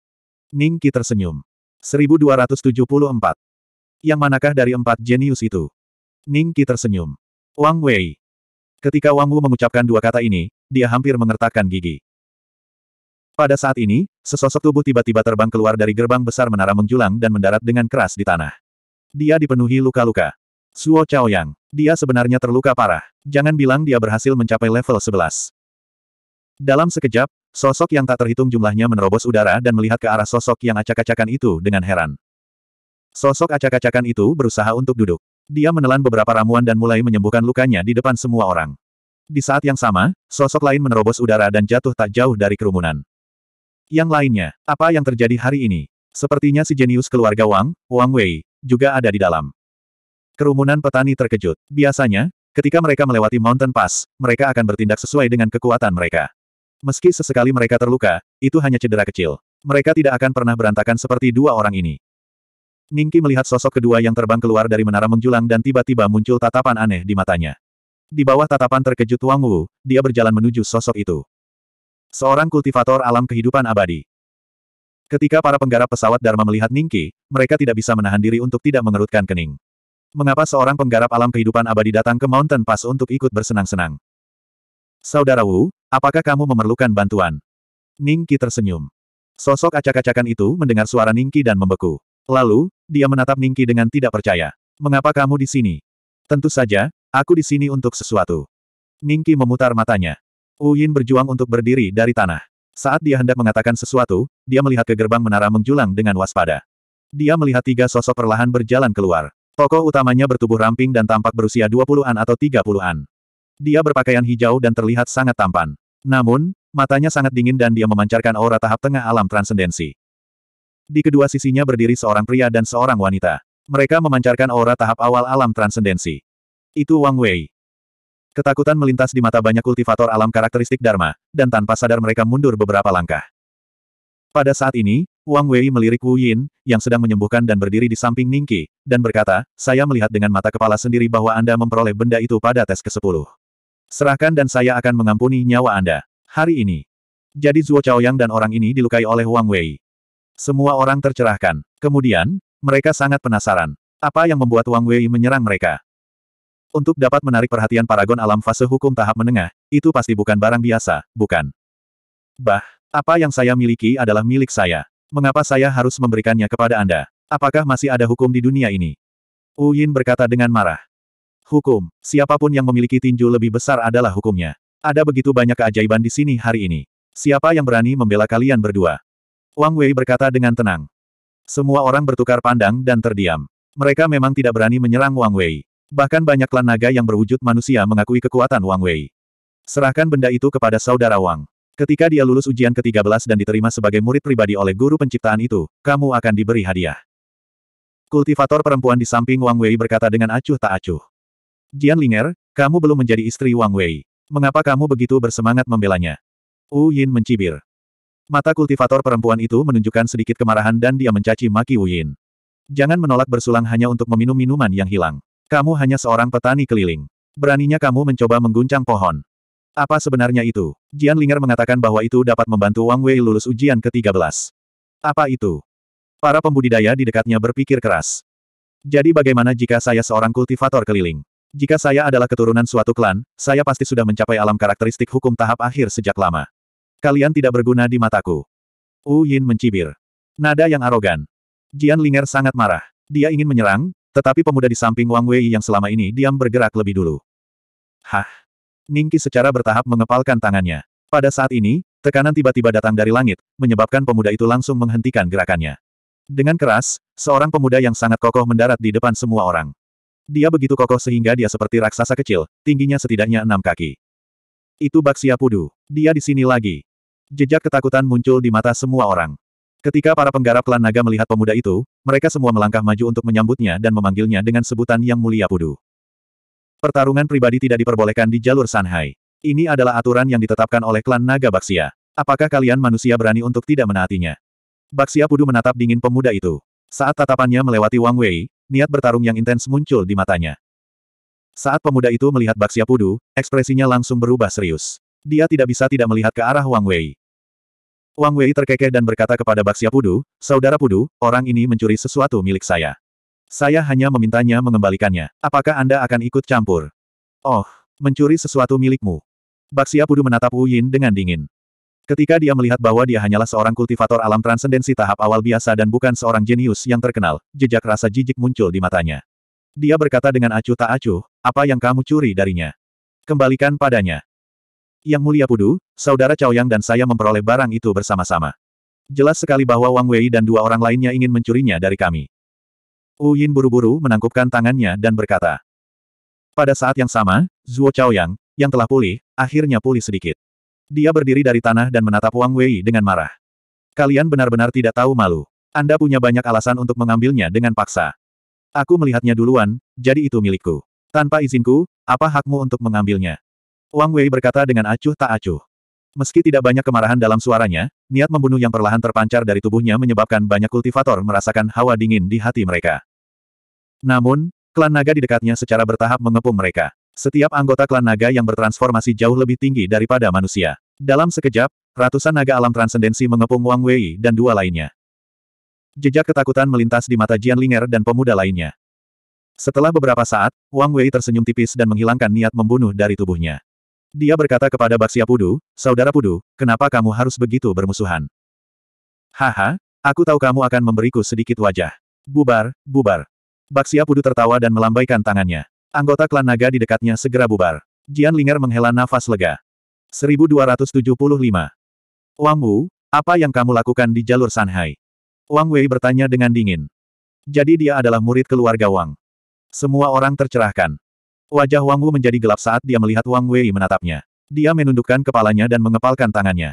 Ningki tersenyum. 1274. Yang manakah dari empat jenius itu? Ningki tersenyum. Wang Wei. Ketika Wang Wu mengucapkan dua kata ini, dia hampir mengertakkan gigi. Pada saat ini, sesosok tubuh tiba-tiba terbang keluar dari gerbang besar menara menjulang dan mendarat dengan keras di tanah. Dia dipenuhi luka-luka. Suo Chaoyang. Dia sebenarnya terluka parah. Jangan bilang dia berhasil mencapai level 11. Dalam sekejap, sosok yang tak terhitung jumlahnya menerobos udara dan melihat ke arah sosok yang acak-acakan itu dengan heran. Sosok acak-acakan itu berusaha untuk duduk. Dia menelan beberapa ramuan dan mulai menyembuhkan lukanya di depan semua orang. Di saat yang sama, sosok lain menerobos udara dan jatuh tak jauh dari kerumunan. Yang lainnya, apa yang terjadi hari ini? Sepertinya si jenius keluarga Wang, Wang Wei, juga ada di dalam. Kerumunan petani terkejut. Biasanya, ketika mereka melewati Mountain Pass, mereka akan bertindak sesuai dengan kekuatan mereka. Meski sesekali mereka terluka, itu hanya cedera kecil. Mereka tidak akan pernah berantakan seperti dua orang ini. Ningki melihat sosok kedua yang terbang keluar dari menara menjulang dan tiba-tiba muncul tatapan aneh di matanya. Di bawah tatapan terkejut Wang Wu, dia berjalan menuju sosok itu. Seorang kultivator alam kehidupan abadi. Ketika para penggarap pesawat Dharma melihat Ningki, mereka tidak bisa menahan diri untuk tidak mengerutkan kening. Mengapa seorang penggarap alam kehidupan abadi datang ke Mountain Pass untuk ikut bersenang-senang? Saudara Wu, apakah kamu memerlukan bantuan? Ningki tersenyum. Sosok acak-acakan itu mendengar suara Ningki dan membeku. Lalu, dia menatap Ningki dengan tidak percaya. Mengapa kamu di sini? Tentu saja, aku di sini untuk sesuatu. Ningki memutar matanya. Yin berjuang untuk berdiri dari tanah. Saat dia hendak mengatakan sesuatu, dia melihat ke gerbang menara menjulang dengan waspada. Dia melihat tiga sosok perlahan berjalan keluar. Tokoh utamanya bertubuh ramping dan tampak berusia 20-an atau 30-an. Dia berpakaian hijau dan terlihat sangat tampan. Namun, matanya sangat dingin dan dia memancarkan aura tahap tengah alam transendensi. Di kedua sisinya berdiri seorang pria dan seorang wanita. Mereka memancarkan aura tahap awal alam transendensi. Itu Wang Wei. Ketakutan melintas di mata banyak kultivator alam karakteristik Dharma, dan tanpa sadar mereka mundur beberapa langkah. Pada saat ini, Wang Wei melirik Wu Yin, yang sedang menyembuhkan dan berdiri di samping Ningqi, dan berkata, saya melihat dengan mata kepala sendiri bahwa Anda memperoleh benda itu pada tes ke-10. Serahkan dan saya akan mengampuni nyawa Anda. Hari ini. Jadi Zuo Chaoyang dan orang ini dilukai oleh Wang Wei. Semua orang tercerahkan. Kemudian, mereka sangat penasaran. Apa yang membuat Wang Wei menyerang mereka? Untuk dapat menarik perhatian paragon alam fase hukum tahap menengah, itu pasti bukan barang biasa, bukan? Bah, apa yang saya miliki adalah milik saya. Mengapa saya harus memberikannya kepada Anda? Apakah masih ada hukum di dunia ini? Wu Yin berkata dengan marah. Hukum, siapa pun yang memiliki tinju lebih besar adalah hukumnya. Ada begitu banyak keajaiban di sini hari ini. Siapa yang berani membela kalian berdua? Wang Wei berkata dengan tenang. Semua orang bertukar pandang dan terdiam. Mereka memang tidak berani menyerang Wang Wei. Bahkan banyak klan naga yang berwujud manusia mengakui kekuatan Wang Wei. Serahkan benda itu kepada saudara Wang. Ketika dia lulus ujian ke-13 dan diterima sebagai murid pribadi oleh guru penciptaan itu, kamu akan diberi hadiah. Kultivator perempuan di samping Wang Wei berkata dengan acuh tak acuh. Jian Linger, kamu belum menjadi istri Wang Wei. Mengapa kamu begitu bersemangat membelanya? Wu Yin mencibir. Mata kultivator perempuan itu menunjukkan sedikit kemarahan dan dia mencaci maki Wu Yin. Jangan menolak bersulang hanya untuk meminum minuman yang hilang. Kamu hanya seorang petani keliling. Beraninya kamu mencoba mengguncang pohon. Apa sebenarnya itu? Jian Linger mengatakan bahwa itu dapat membantu Wang Wei lulus ujian ke-13. Apa itu? Para pembudidaya di dekatnya berpikir keras. Jadi bagaimana jika saya seorang kultivator keliling? Jika saya adalah keturunan suatu klan, saya pasti sudah mencapai alam karakteristik hukum tahap akhir sejak lama. Kalian tidak berguna di mataku. Wu Yin mencibir. Nada yang arogan. Jian Linger sangat marah. Dia ingin menyerang, tetapi pemuda di samping Wang Wei yang selama ini diam bergerak lebih dulu. Hah? Ningki secara bertahap mengepalkan tangannya. Pada saat ini, tekanan tiba-tiba datang dari langit, menyebabkan pemuda itu langsung menghentikan gerakannya. Dengan keras, seorang pemuda yang sangat kokoh mendarat di depan semua orang. Dia begitu kokoh sehingga dia seperti raksasa kecil, tingginya setidaknya enam kaki. Itu Baxia Pudu. Dia di sini lagi. Jejak ketakutan muncul di mata semua orang. Ketika para penggarap klan naga melihat pemuda itu, mereka semua melangkah maju untuk menyambutnya dan memanggilnya dengan sebutan yang mulia Pudu. Pertarungan pribadi tidak diperbolehkan di jalur Sanhai. Ini adalah aturan yang ditetapkan oleh klan naga Baxia. Apakah kalian manusia berani untuk tidak menaatinya? Baxia Pudu menatap dingin pemuda itu. Saat tatapannya melewati Wang Wei, niat bertarung yang intens muncul di matanya. Saat pemuda itu melihat Baxia Pudu, ekspresinya langsung berubah serius. Dia tidak bisa tidak melihat ke arah Wang Wei. Wang Wei terkekeh dan berkata kepada Baxia Pudu, Saudara Pudu, orang ini mencuri sesuatu milik saya. Saya hanya memintanya mengembalikannya. Apakah Anda akan ikut campur? Oh, mencuri sesuatu milikmu. Baxia Pudu menatap Wu Yin dengan dingin. Ketika dia melihat bahwa dia hanyalah seorang kultivator alam transendensi tahap awal biasa dan bukan seorang jenius yang terkenal, jejak rasa jijik muncul di matanya. Dia berkata dengan acuh tak acuh, apa yang kamu curi darinya? Kembalikan padanya. Yang Mulia Pudu, Saudara Yang dan saya memperoleh barang itu bersama-sama. Jelas sekali bahwa Wang Wei dan dua orang lainnya ingin mencurinya dari kami. Wu Yin buru-buru menangkupkan tangannya dan berkata. Pada saat yang sama, Zuo Yang, yang telah pulih, akhirnya pulih sedikit. Dia berdiri dari tanah dan menatap Wang Wei dengan marah. Kalian benar-benar tidak tahu malu. Anda punya banyak alasan untuk mengambilnya dengan paksa. Aku melihatnya duluan, jadi itu milikku. Tanpa izinku, apa hakmu untuk mengambilnya? Wang Wei berkata dengan acuh tak acuh. Meski tidak banyak kemarahan dalam suaranya, niat membunuh yang perlahan terpancar dari tubuhnya menyebabkan banyak kultivator merasakan hawa dingin di hati mereka. Namun, klan naga di dekatnya secara bertahap mengepung mereka. Setiap anggota klan naga yang bertransformasi jauh lebih tinggi daripada manusia. Dalam sekejap, ratusan naga alam transendensi mengepung Wang Wei dan dua lainnya. Jejak ketakutan melintas di mata Jian Linger dan pemuda lainnya. Setelah beberapa saat, Wang Wei tersenyum tipis dan menghilangkan niat membunuh dari tubuhnya. Dia berkata kepada Baxia Pudu, Saudara Pudu, kenapa kamu harus begitu bermusuhan? Haha, aku tahu kamu akan memberiku sedikit wajah. Bubar, bubar. Baxia Pudu tertawa dan melambaikan tangannya. Anggota klan naga di dekatnya segera bubar. Jian Linger menghela nafas lega. 1275. Wang Wu, apa yang kamu lakukan di jalur Sanhai? Wang Wei bertanya dengan dingin. Jadi dia adalah murid keluarga Wang. Semua orang tercerahkan. Wajah Wang Wu menjadi gelap saat dia melihat Wang Wei menatapnya. Dia menundukkan kepalanya dan mengepalkan tangannya.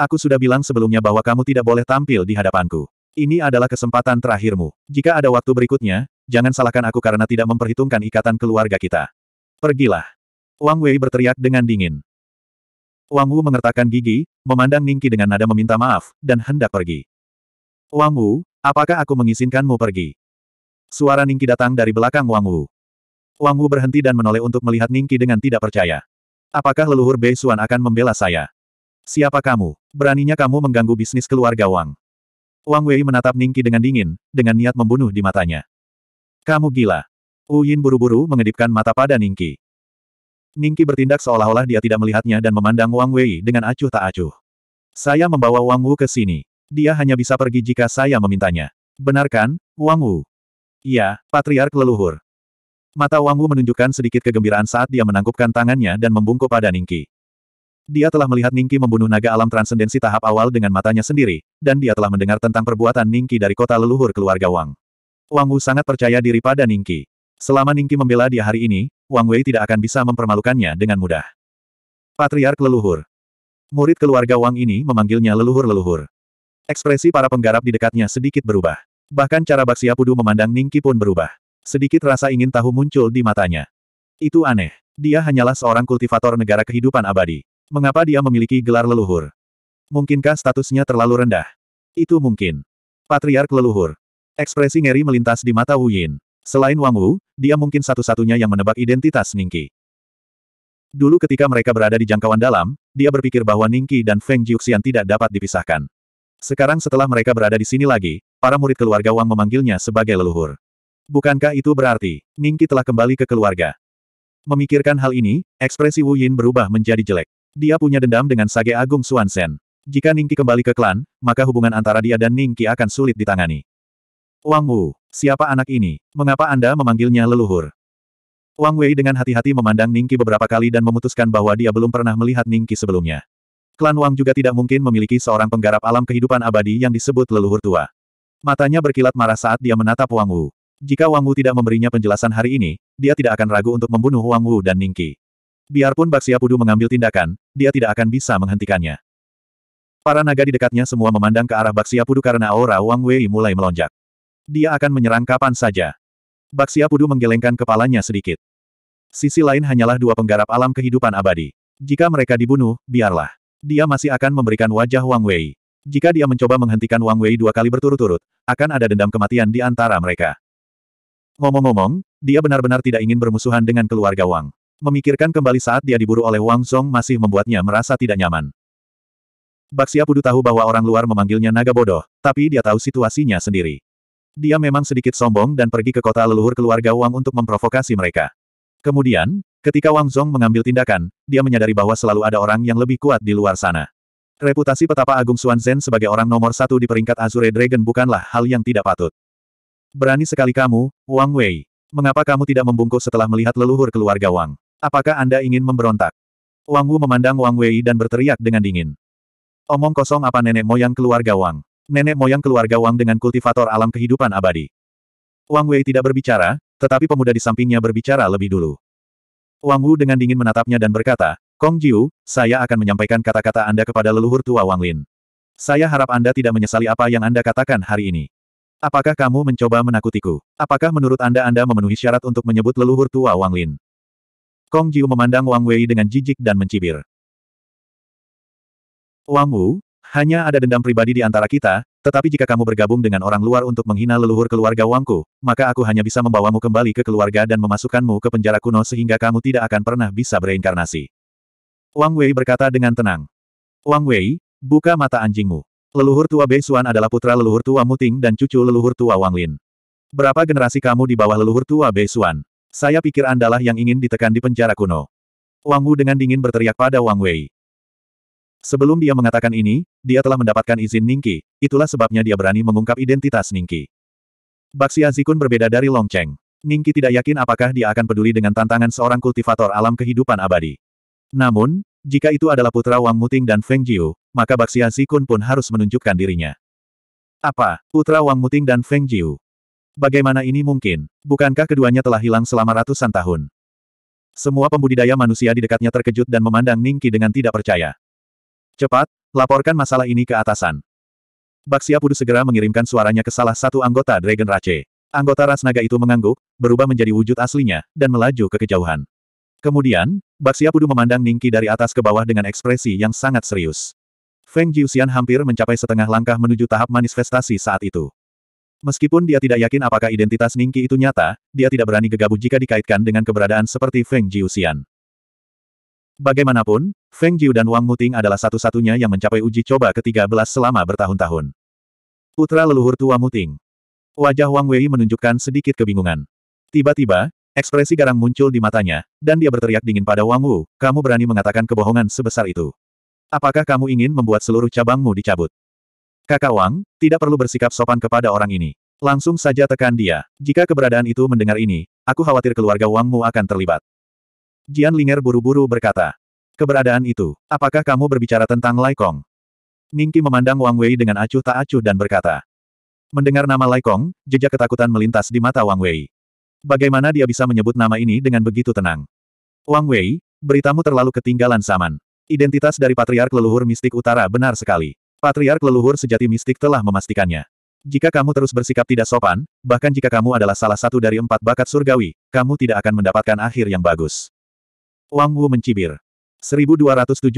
Aku sudah bilang sebelumnya bahwa kamu tidak boleh tampil di hadapanku. Ini adalah kesempatan terakhirmu. Jika ada waktu berikutnya, jangan salahkan aku karena tidak memperhitungkan ikatan keluarga kita. Pergilah. Wang Wei berteriak dengan dingin. Wang Wu mengertakkan gigi, memandang Ningki dengan nada meminta maaf, dan hendak pergi. Wang Wu, apakah aku mengizinkanmu pergi? Suara Ningki datang dari belakang Wang Wu. Wang Wu berhenti dan menoleh untuk melihat Ningki dengan tidak percaya. Apakah leluhur Bei Suan akan membela saya? Siapa kamu? Beraninya kamu mengganggu bisnis keluarga Wang. Wang Wei menatap Ningki dengan dingin, dengan niat membunuh di matanya. Kamu gila. Wu Yin buru-buru mengedipkan mata pada Ningki. Ningki bertindak seolah-olah dia tidak melihatnya dan memandang Wang Wei dengan acuh tak acuh. Saya membawa Wang Wu ke sini. Dia hanya bisa pergi jika saya memintanya. Benar kan, Wang Wu? Iya, patriark leluhur. Mata Wang Wu menunjukkan sedikit kegembiraan saat dia menangkupkan tangannya dan membungkuk pada Ningki. Dia telah melihat Ningki membunuh naga alam transendensi tahap awal dengan matanya sendiri, dan dia telah mendengar tentang perbuatan Ningki dari kota leluhur keluarga Wang. Wang Wu sangat percaya diri pada Ningki. Selama Ningki membela dia hari ini, Wang Wei tidak akan bisa mempermalukannya dengan mudah. Patriark leluhur. Murid keluarga Wang ini memanggilnya leluhur-leluhur. Ekspresi para penggarap di dekatnya sedikit berubah. Bahkan cara Baxia Pudu memandang Ningki pun berubah. Sedikit rasa ingin tahu muncul di matanya. Itu aneh. Dia hanyalah seorang kultivator negara kehidupan abadi. Mengapa dia memiliki gelar leluhur? Mungkinkah statusnya terlalu rendah? Itu mungkin. Patriark leluhur. Ekspresi ngeri melintas di mata Wu Yin. Selain Wang Wu, dia mungkin satu-satunya yang menebak identitas Ningki. Dulu ketika mereka berada di jangkauan dalam, dia berpikir bahwa Ningki dan Feng Jiuxian tidak dapat dipisahkan. Sekarang setelah mereka berada di sini lagi, para murid keluarga Wang memanggilnya sebagai leluhur. Bukankah itu berarti, Ningki telah kembali ke keluarga? Memikirkan hal ini, ekspresi Wu Yin berubah menjadi jelek. Dia punya dendam dengan Sage Agung Suan Sen. Jika Ningki kembali ke klan, maka hubungan antara dia dan Ningki akan sulit ditangani. Wang Wu, siapa anak ini? Mengapa Anda memanggilnya leluhur? Wang Wei dengan hati-hati memandang Ningki beberapa kali dan memutuskan bahwa dia belum pernah melihat Ningki sebelumnya. Klan Wang juga tidak mungkin memiliki seorang penggarap alam kehidupan abadi yang disebut leluhur tua. Matanya berkilat marah saat dia menatap Wang Wu. Jika Wang Wu tidak memberinya penjelasan hari ini, dia tidak akan ragu untuk membunuh Wang Wu dan Ningki. Biarpun Baxia Pudu mengambil tindakan, dia tidak akan bisa menghentikannya. Para naga di dekatnya semua memandang ke arah Baxia Pudu karena aura Wang Wei mulai melonjak. Dia akan menyerang kapan saja. Baxia Pudu menggelengkan kepalanya sedikit. Sisi lain hanyalah dua penggarap alam kehidupan abadi. Jika mereka dibunuh, biarlah. Dia masih akan memberikan wajah Wang Wei. Jika dia mencoba menghentikan Wang Wei dua kali berturut-turut, akan ada dendam kematian di antara mereka. Ngomong-ngomong, dia benar-benar tidak ingin bermusuhan dengan keluarga Wang. Memikirkan kembali saat dia diburu oleh Wang Zong masih membuatnya merasa tidak nyaman. Baxia Pudu tahu bahwa orang luar memanggilnya naga bodoh, tapi dia tahu situasinya sendiri. Dia memang sedikit sombong dan pergi ke kota leluhur keluarga Wang untuk memprovokasi mereka. Kemudian, ketika Wang Zong mengambil tindakan, dia menyadari bahwa selalu ada orang yang lebih kuat di luar sana. Reputasi petapa Agung Xuan Zhen sebagai orang nomor satu di peringkat Azure Dragon bukanlah hal yang tidak patut. Berani sekali kamu, Wang Wei. Mengapa kamu tidak membungkuk setelah melihat leluhur keluarga Wang? Apakah Anda ingin memberontak? Wang Wu memandang Wang Wei dan berteriak dengan dingin. Omong kosong apa nenek moyang keluarga Wang? Nenek moyang keluarga Wang dengan kultivator alam kehidupan abadi. Wang Wei tidak berbicara, tetapi pemuda di sampingnya berbicara lebih dulu. Wang Wu dengan dingin menatapnya dan berkata, Kong Jiu, saya akan menyampaikan kata-kata Anda kepada leluhur tua Wang Lin. Saya harap Anda tidak menyesali apa yang Anda katakan hari ini. Apakah kamu mencoba menakutiku? Apakah menurut Anda Anda memenuhi syarat untuk menyebut leluhur tua Wang Lin? Kong Jiu memandang Wang Wei dengan jijik dan mencibir. Wang Wu, hanya ada dendam pribadi di antara kita, tetapi jika kamu bergabung dengan orang luar untuk menghina leluhur keluarga Wangku, maka aku hanya bisa membawamu kembali ke keluarga dan memasukkanmu ke penjara kuno sehingga kamu tidak akan pernah bisa bereinkarnasi. Wang Wei berkata dengan tenang. Wang Wei, buka mata anjingmu. Leluhur tua Bei Xuan adalah putra leluhur tua Muting dan cucu leluhur tua Wang Lin. Berapa generasi kamu di bawah leluhur tua Bei Xuan? Saya pikir Andalah yang ingin ditekan di penjara kuno. Wang Wu dengan dingin berteriak pada Wang Wei. Sebelum dia mengatakan ini, dia telah mendapatkan izin Ningki, itulah sebabnya dia berani mengungkap identitas Ningki. Baxia Zikun berbeda dari Long Cheng. Ningki tidak yakin apakah dia akan peduli dengan tantangan seorang kultivator alam kehidupan abadi. Namun, jika itu adalah putra Wang Muting dan Feng Jiu, maka Baxia Zikun pun harus menunjukkan dirinya. Apa, putra Wang Muting dan Feng Jiu? Bagaimana ini mungkin? Bukankah keduanya telah hilang selama ratusan tahun? Semua pembudidaya manusia di dekatnya terkejut dan memandang Ningki dengan tidak percaya. Cepat, laporkan masalah ini ke atasan. Baxia Pudu segera mengirimkan suaranya ke salah satu anggota Dragon Rache. Anggota ras naga itu mengangguk, berubah menjadi wujud aslinya, dan melaju ke kejauhan. Kemudian, Baxia Pudu memandang Ningki dari atas ke bawah dengan ekspresi yang sangat serius. Feng Jiuxian hampir mencapai setengah langkah menuju tahap manifestasi saat itu. Meskipun dia tidak yakin apakah identitas Ningki itu nyata, dia tidak berani gegabah jika dikaitkan dengan keberadaan seperti Feng Jiuxian. Bagaimanapun, Feng Jiu dan Wang Muting adalah satu-satunya yang mencapai uji coba ke-13 selama bertahun-tahun. Putra leluhur tua Muting. Wajah Wang Wei menunjukkan sedikit kebingungan. Tiba-tiba, ekspresi garang muncul di matanya, dan dia berteriak dingin pada Wang Wu, kamu berani mengatakan kebohongan sebesar itu. Apakah kamu ingin membuat seluruh cabangmu dicabut? Kakak Wang, tidak perlu bersikap sopan kepada orang ini. Langsung saja tekan dia. Jika keberadaan itu mendengar ini, aku khawatir keluarga Wangmu akan terlibat. Jian Linger buru-buru berkata. Keberadaan itu, apakah kamu berbicara tentang Lai Kong? Ningki memandang Wang Wei dengan acuh tak acuh dan berkata. Mendengar nama Lai Kong, jejak ketakutan melintas di mata Wang Wei. Bagaimana dia bisa menyebut nama ini dengan begitu tenang? Wang Wei, beritamu terlalu ketinggalan zaman. Identitas dari Patriark Leluhur Mistik Utara benar sekali. Patriark leluhur sejati mistik telah memastikannya. Jika kamu terus bersikap tidak sopan, bahkan jika kamu adalah salah satu dari empat bakat surgawi, kamu tidak akan mendapatkan akhir yang bagus. Wang Wu mencibir. 1276.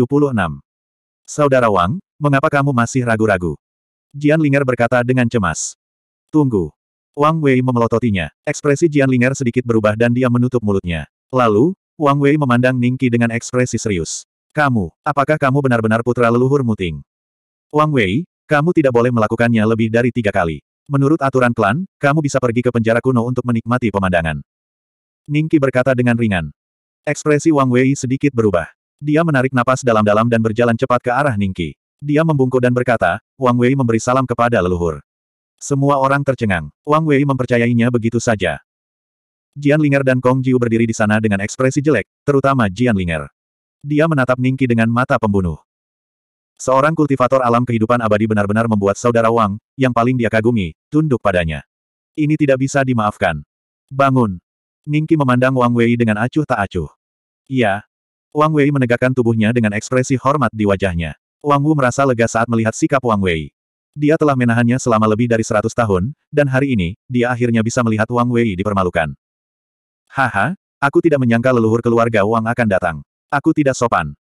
Saudara Wang, mengapa kamu masih ragu-ragu? Jian Linger berkata dengan cemas. Tunggu. Wang Wei memelototinya. Ekspresi Jian Linger sedikit berubah dan dia menutup mulutnya. Lalu, Wang Wei memandang Ningqi dengan ekspresi serius. Kamu, apakah kamu benar-benar putra leluhur Muting? Wang Wei, kamu tidak boleh melakukannya lebih dari tiga kali. Menurut aturan klan, kamu bisa pergi ke penjara kuno untuk menikmati pemandangan. Ningki berkata dengan ringan. Ekspresi Wang Wei sedikit berubah. Dia menarik napas dalam-dalam dan berjalan cepat ke arah Ningki. Dia membungkuk dan berkata, Wang Wei memberi salam kepada leluhur. Semua orang tercengang. Wang Wei mempercayainya begitu saja. Jian Linger dan Kong Jiu berdiri di sana dengan ekspresi jelek, terutama Jian Linger. Dia menatap Ningki dengan mata pembunuh. Seorang kultivator alam kehidupan abadi benar-benar membuat saudara Wang, yang paling dia kagumi, tunduk padanya. Ini tidak bisa dimaafkan. Bangun. Ningki memandang Wang Wei dengan acuh tak acuh. Iya. Wang Wei menegakkan tubuhnya dengan ekspresi hormat di wajahnya. Wang Wu merasa lega saat melihat sikap Wang Wei. Dia telah menahannya selama lebih dari seratus tahun, dan hari ini, dia akhirnya bisa melihat Wang Wei dipermalukan. Haha, aku tidak menyangka leluhur keluarga Wang akan datang. Aku tidak sopan.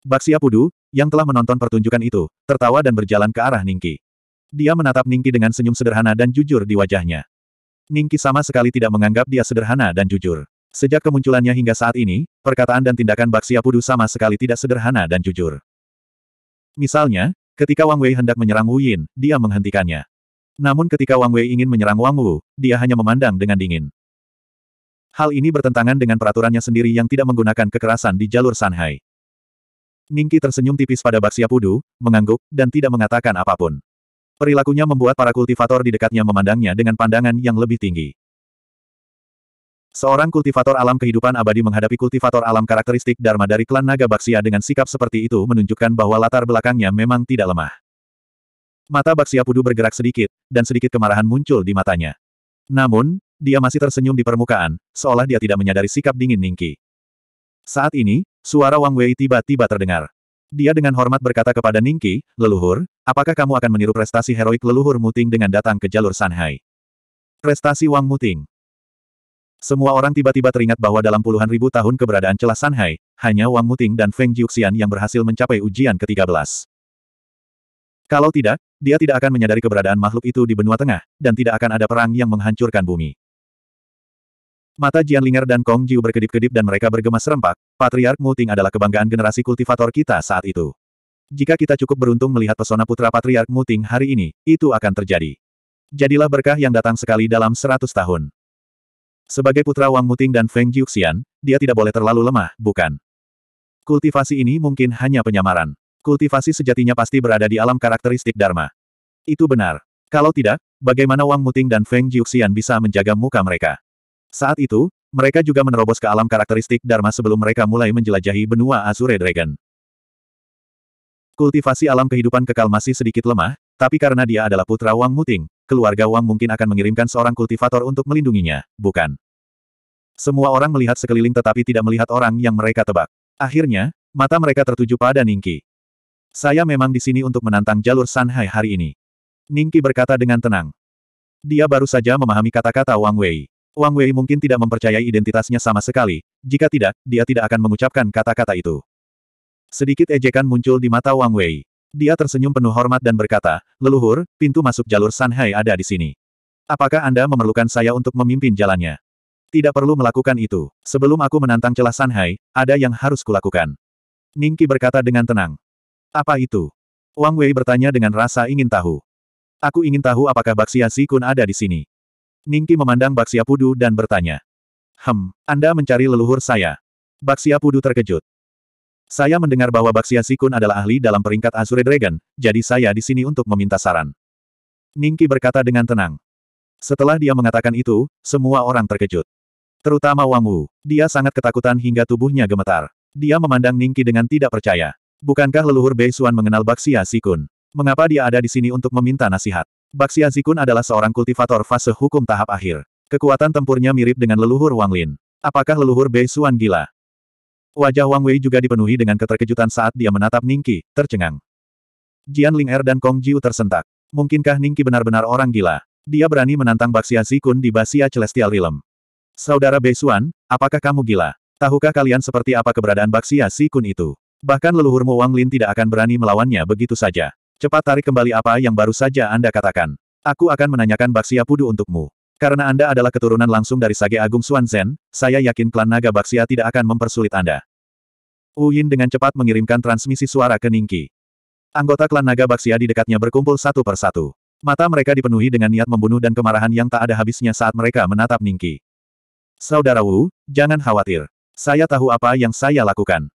Baxia Pudu, yang telah menonton pertunjukan itu, tertawa dan berjalan ke arah Ningki. Dia menatap Ningki dengan senyum sederhana dan jujur di wajahnya. Ningki sama sekali tidak menganggap dia sederhana dan jujur. Sejak kemunculannya hingga saat ini, perkataan dan tindakan Baxia Pudu sama sekali tidak sederhana dan jujur. Misalnya, Ketika Wang Wei hendak menyerang Wu Yin, dia menghentikannya. Namun ketika Wang Wei ingin menyerang Wang Wu, dia hanya memandang dengan dingin. Hal ini bertentangan dengan peraturannya sendiri yang tidak menggunakan kekerasan di jalur Sanhai. Ningki tersenyum tipis pada Baxia Pudu, mengangguk, dan tidak mengatakan apa pun. Perilakunya membuat para kultivator di dekatnya memandangnya dengan pandangan yang lebih tinggi. Seorang kultivator alam kehidupan abadi menghadapi kultivator alam karakteristik Dharma dari klan Naga Baksia dengan sikap seperti itu menunjukkan bahwa latar belakangnya memang tidak lemah. Mata Baksia Pudu bergerak sedikit, dan sedikit kemarahan muncul di matanya. Namun, dia masih tersenyum di permukaan, seolah dia tidak menyadari sikap dingin Ningki. Saat ini, suara Wang Wei tiba-tiba terdengar. Dia dengan hormat berkata kepada Ningki, leluhur, apakah kamu akan meniru prestasi heroik leluhur Muting dengan datang ke jalur Sanhai? Prestasi Wang Muting. Semua orang tiba-tiba teringat bahwa dalam puluhan ribu tahun keberadaan celah Sanhai, hanya Wang Muting dan Feng Jiuxian yang berhasil mencapai ujian ke-13. Kalau tidak, dia tidak akan menyadari keberadaan makhluk itu di benua tengah, dan tidak akan ada perang yang menghancurkan bumi. Mata Jian Linger dan Kong Jiu berkedip-kedip dan mereka bergema serempak, Patriark Muting adalah kebanggaan generasi kultivator kita saat itu. Jika kita cukup beruntung melihat pesona putra Patriark Muting hari ini, itu akan terjadi. Jadilah berkah yang datang sekali dalam seratus tahun. Sebagai putra Wang Muting dan Feng Jiuxian, dia tidak boleh terlalu lemah, bukan? Kultivasi ini mungkin hanya penyamaran. Kultivasi sejatinya pasti berada di alam karakteristik Dharma. Itu benar. Kalau tidak, bagaimana Wang Muting dan Feng Jiuxian bisa menjaga muka mereka? Saat itu, mereka juga menerobos ke alam karakteristik Dharma sebelum mereka mulai menjelajahi benua Azure Dragon. Kultivasi alam kehidupan kekal masih sedikit lemah, tapi karena dia adalah putra Wang Muting, keluarga Wang mungkin akan mengirimkan seorang kultivator untuk melindunginya, bukan? Semua orang melihat sekeliling tetapi tidak melihat orang yang mereka tebak. Akhirnya, mata mereka tertuju pada Ningki. Saya memang di sini untuk menantang jalur Sanhai hari ini. Ningki berkata dengan tenang. Dia baru saja memahami kata-kata Wang Wei. Wang Wei mungkin tidak mempercayai identitasnya sama sekali, jika tidak, dia tidak akan mengucapkan kata-kata itu. Sedikit ejekan muncul di mata Wang Wei. Dia tersenyum penuh hormat dan berkata, Leluhur, pintu masuk jalur Sanhai ada di sini. Apakah Anda memerlukan saya untuk memimpin jalannya? Tidak perlu melakukan itu. Sebelum aku menantang celah Sanhai, ada yang harus kulakukan. Ningki berkata dengan tenang. Apa itu? Wang Wei bertanya dengan rasa ingin tahu. Aku ingin tahu apakah Baxia Sikun ada di sini. Ningki memandang Baxia Pudu dan bertanya. Hem, Anda mencari leluhur saya. Baxia Pudu terkejut. Saya mendengar bahwa Baxia Sikun adalah ahli dalam peringkat Azure Dragon, jadi saya di sini untuk meminta saran. Ningki berkata dengan tenang. Setelah dia mengatakan itu, semua orang terkejut. Terutama Wang Wu. Dia sangat ketakutan hingga tubuhnya gemetar. Dia memandang Ningki dengan tidak percaya. Bukankah leluhur Bei Suan mengenal Baxia Sikun? Mengapa dia ada di sini untuk meminta nasihat? Baxia Sikun adalah seorang kultivator fase hukum tahap akhir. Kekuatan tempurnya mirip dengan leluhur Wang Lin. Apakah leluhur Bei Suan gila? Wajah Wang Wei juga dipenuhi dengan keterkejutan saat dia menatap Ningki, tercengang. Jian Ling Er dan Kong Jiu tersentak. Mungkinkah Ningki benar-benar orang gila? Dia berani menantang Baxia Zikun di Basia Celestial Realm. Saudara Beisuan, apakah kamu gila? Tahukah kalian seperti apa keberadaan Baxia Zikun itu? Bahkan leluhurmu Wang Lin tidak akan berani melawannya begitu saja. Cepat tarik kembali apa yang baru saja Anda katakan. Aku akan menanyakan Baxia Pudu untukmu. Karena Anda adalah keturunan langsung dari Sage Agung Suan Zhen, saya yakin klan naga Baxia tidak akan mempersulit Anda. Wu Yin dengan cepat mengirimkan transmisi suara ke Ningki. Anggota klan naga Baxia di dekatnya berkumpul satu persatu. Mata mereka dipenuhi dengan niat membunuh dan kemarahan yang tak ada habisnya saat mereka menatap Ningki. Saudara Wu, jangan khawatir. Saya tahu apa yang saya lakukan.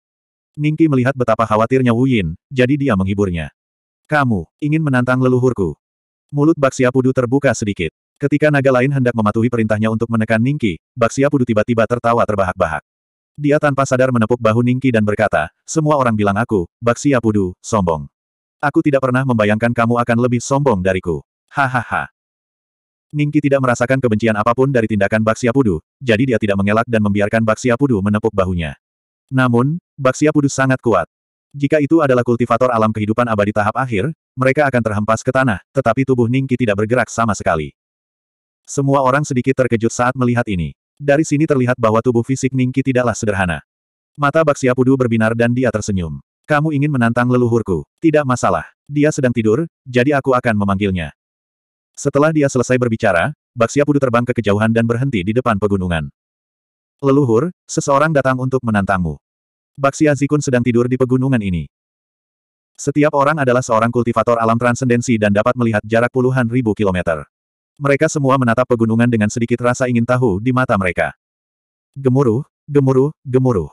Ningki melihat betapa khawatirnya Wu Yin, jadi dia menghiburnya. Kamu, ingin menantang leluhurku. Mulut Baxia Pudu terbuka sedikit. Ketika naga lain hendak mematuhi perintahnya untuk menekan Ningki, Baxia Pudu tiba-tiba tertawa terbahak-bahak. Dia tanpa sadar menepuk bahu Ningki dan berkata, semua orang bilang aku, Baxia Pudu, sombong. Aku tidak pernah membayangkan kamu akan lebih sombong dariku. Hahaha. Ningki tidak merasakan kebencian apa pun dari tindakan Baxia Pudu, jadi dia tidak mengelak dan membiarkan Baxia Pudu menepuk bahunya. Namun, Baxia Pudu sangat kuat. Jika itu adalah kultivator alam kehidupan abadi tahap akhir, mereka akan terhempas ke tanah, tetapi tubuh Ningki tidak bergerak sama sekali. Semua orang sedikit terkejut saat melihat ini. Dari sini terlihat bahwa tubuh fisik Ningki tidaklah sederhana. Mata Baxia Pudu berbinar dan dia tersenyum. Kamu ingin menantang leluhurku. Tidak masalah. Dia sedang tidur, jadi aku akan memanggilnya. Setelah dia selesai berbicara, Baxia Pudu terbang ke kejauhan dan berhenti di depan pegunungan. Leluhur, seseorang datang untuk menantangmu. Baxia Zikun sedang tidur di pegunungan ini. Setiap orang adalah seorang kultivator alam transendensi dan dapat melihat jarak puluhan ribu kilometer. Mereka semua menatap pegunungan dengan sedikit rasa ingin tahu di mata mereka. Gemuruh, gemuruh, gemuruh.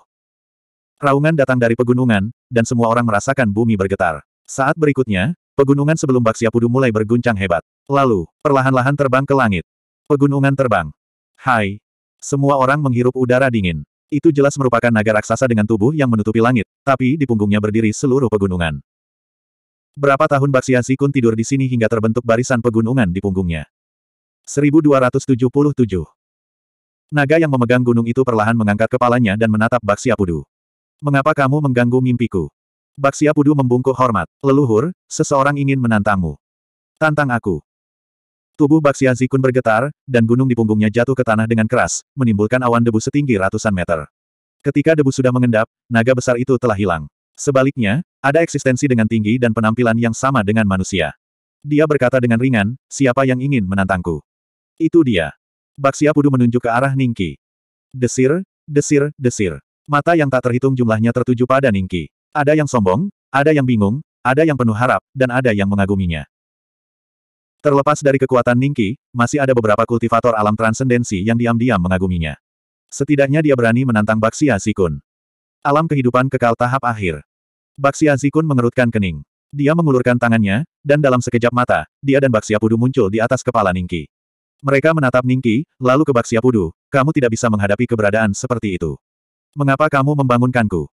Raungan datang dari pegunungan, dan semua orang merasakan bumi bergetar. Saat berikutnya, pegunungan sebelum Baksiapudu mulai berguncang hebat. Lalu, perlahan-lahan terbang ke langit. Pegunungan terbang. Hai. Semua orang menghirup udara dingin. Itu jelas merupakan naga raksasa dengan tubuh yang menutupi langit, tapi di punggungnya berdiri seluruh pegunungan. Berapa tahun Baksia Zikun tidur di sini hingga terbentuk barisan pegunungan di punggungnya. 1277. Naga yang memegang gunung itu perlahan mengangkat kepalanya dan menatap Baxia Pudu. Mengapa kamu mengganggu mimpiku? Baxia Pudu membungkuk hormat. Leluhur, seseorang ingin menantangmu. Tantang aku. Tubuh Baxia Zikun bergetar, dan gunung di punggungnya jatuh ke tanah dengan keras, menimbulkan awan debu setinggi ratusan meter. Ketika debu sudah mengendap, naga besar itu telah hilang. Sebaliknya, ada eksistensi dengan tinggi dan penampilan yang sama dengan manusia. Dia berkata dengan ringan, siapa yang ingin menantangku? Itu dia. Baxia Pudu menunjuk ke arah Ningki. Desir, desir, desir. Mata yang tak terhitung jumlahnya tertuju pada Ningki. Ada yang sombong, ada yang bingung, ada yang penuh harap, dan ada yang mengaguminya. Terlepas dari kekuatan Ningki, masih ada beberapa kultivator alam transendensi yang diam-diam mengaguminya. Setidaknya dia berani menantang Baxia Zikun. Alam kehidupan kekal tahap akhir. Baxia Zikun mengerutkan kening. Dia mengulurkan tangannya, dan dalam sekejap mata, dia dan Baxia Pudu muncul di atas kepala Ningki. Mereka menatap Ningki, lalu ke Baxia Pudu, kamu tidak bisa menghadapi keberadaan seperti itu. Mengapa kamu membangunkanku?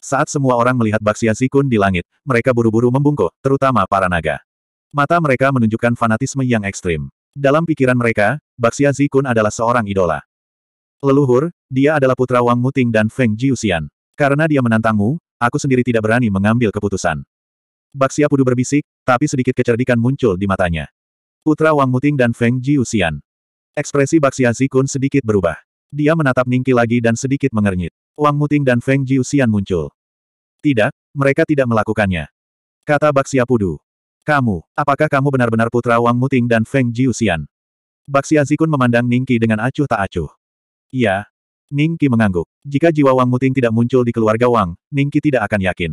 Saat semua orang melihat Baxia Zikun di langit, mereka buru-buru membungkuk, terutama para naga. Mata mereka menunjukkan fanatisme yang ekstrim. Dalam pikiran mereka, Baxia Zikun adalah seorang idola. Leluhur, dia adalah putra Wang Muting dan Feng Jiuxian. Karena dia menantangmu, aku sendiri tidak berani mengambil keputusan. Baxia Pudu berbisik, tapi sedikit kecerdikan muncul di matanya. Putra Wang Muting dan Feng Jiuxian. Ekspresi Baxia Zikun sedikit berubah. Dia menatap Ningki lagi dan sedikit mengernyit. Wang Muting dan Feng Jiuxian muncul. Tidak, mereka tidak melakukannya. Kata Baxia Pudu. Kamu, apakah kamu benar-benar putra Wang Muting dan Feng Jiuxian? Baxia Zikun memandang Ningki dengan acuh tak acuh. Iya. Ningki mengangguk. Jika jiwa Wang Muting tidak muncul di keluarga Wang, Ningki tidak akan yakin.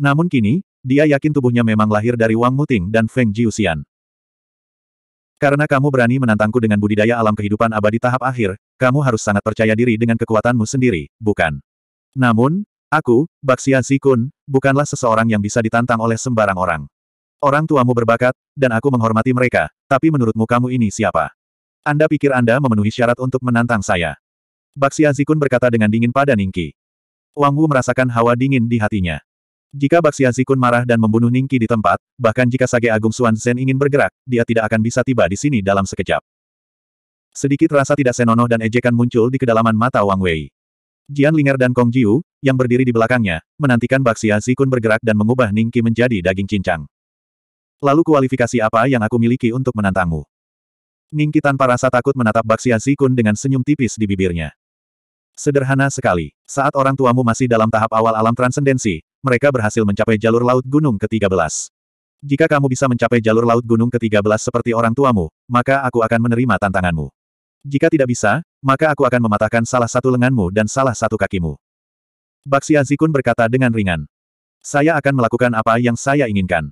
Namun kini, dia yakin tubuhnya memang lahir dari Wang Muting dan Feng Jiuxian. Karena kamu berani menantangku dengan budidaya alam kehidupan abadi tahap akhir, kamu harus sangat percaya diri dengan kekuatanmu sendiri, bukan? Namun, aku, Baxia Zikun, bukanlah seseorang yang bisa ditantang oleh sembarang orang. Orang tuamu berbakat, dan aku menghormati mereka, tapi menurutmu kamu ini siapa? Anda pikir Anda memenuhi syarat untuk menantang saya? Baxia Zikun berkata dengan dingin pada Ningki. Wang Wu merasakan hawa dingin di hatinya. Jika Baxia Zikun marah dan membunuh Ningki di tempat, bahkan jika Sage Agung Suan Zen ingin bergerak, dia tidak akan bisa tiba di sini dalam sekejap. Sedikit rasa tidak senonoh dan ejekan muncul di kedalaman mata Wang Wei. Jian Linger dan Kong Jiu, yang berdiri di belakangnya, menantikan Baxia Zikun bergerak dan mengubah Ningki menjadi daging cincang. Lalu kualifikasi apa yang aku miliki untuk menantangmu? Ningki tanpa rasa takut menatap Baxia Zikun dengan senyum tipis di bibirnya. Sederhana sekali. Saat orang tuamu masih dalam tahap awal alam transendensi, mereka berhasil mencapai jalur laut gunung ke-13. Jika kamu bisa mencapai jalur laut gunung ke-13 seperti orang tuamu, maka aku akan menerima tantanganmu. Jika tidak bisa, maka aku akan mematahkan salah satu lenganmu dan salah satu kakimu. Baxia Zikun berkata dengan ringan. Saya akan melakukan apa yang saya inginkan.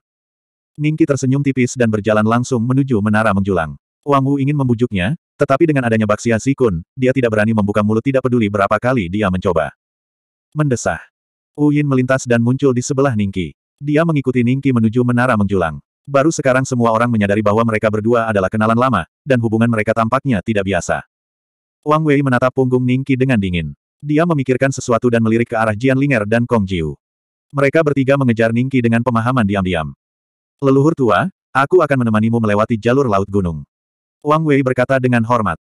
Ningki tersenyum tipis dan berjalan langsung menuju menara menjulang. Wang Wu ingin membujuknya, tetapi dengan adanya Baxia Zikun, dia tidak berani membuka mulut tidak peduli berapa kali dia mencoba. Mendesah. Wu Yin melintas dan muncul di sebelah Ningki. Dia mengikuti Ningki menuju menara menjulang. Baru sekarang semua orang menyadari bahwa mereka berdua adalah kenalan lama, dan hubungan mereka tampaknya tidak biasa. Wang Wei menatap punggung Ningqi dengan dingin. Dia memikirkan sesuatu dan melirik ke arah Jian Linger dan Kong Jiu. Mereka bertiga mengejar Ningqi dengan pemahaman diam-diam. Leluhur tua, aku akan menemanimu melewati jalur laut gunung. Wang Wei berkata dengan hormat.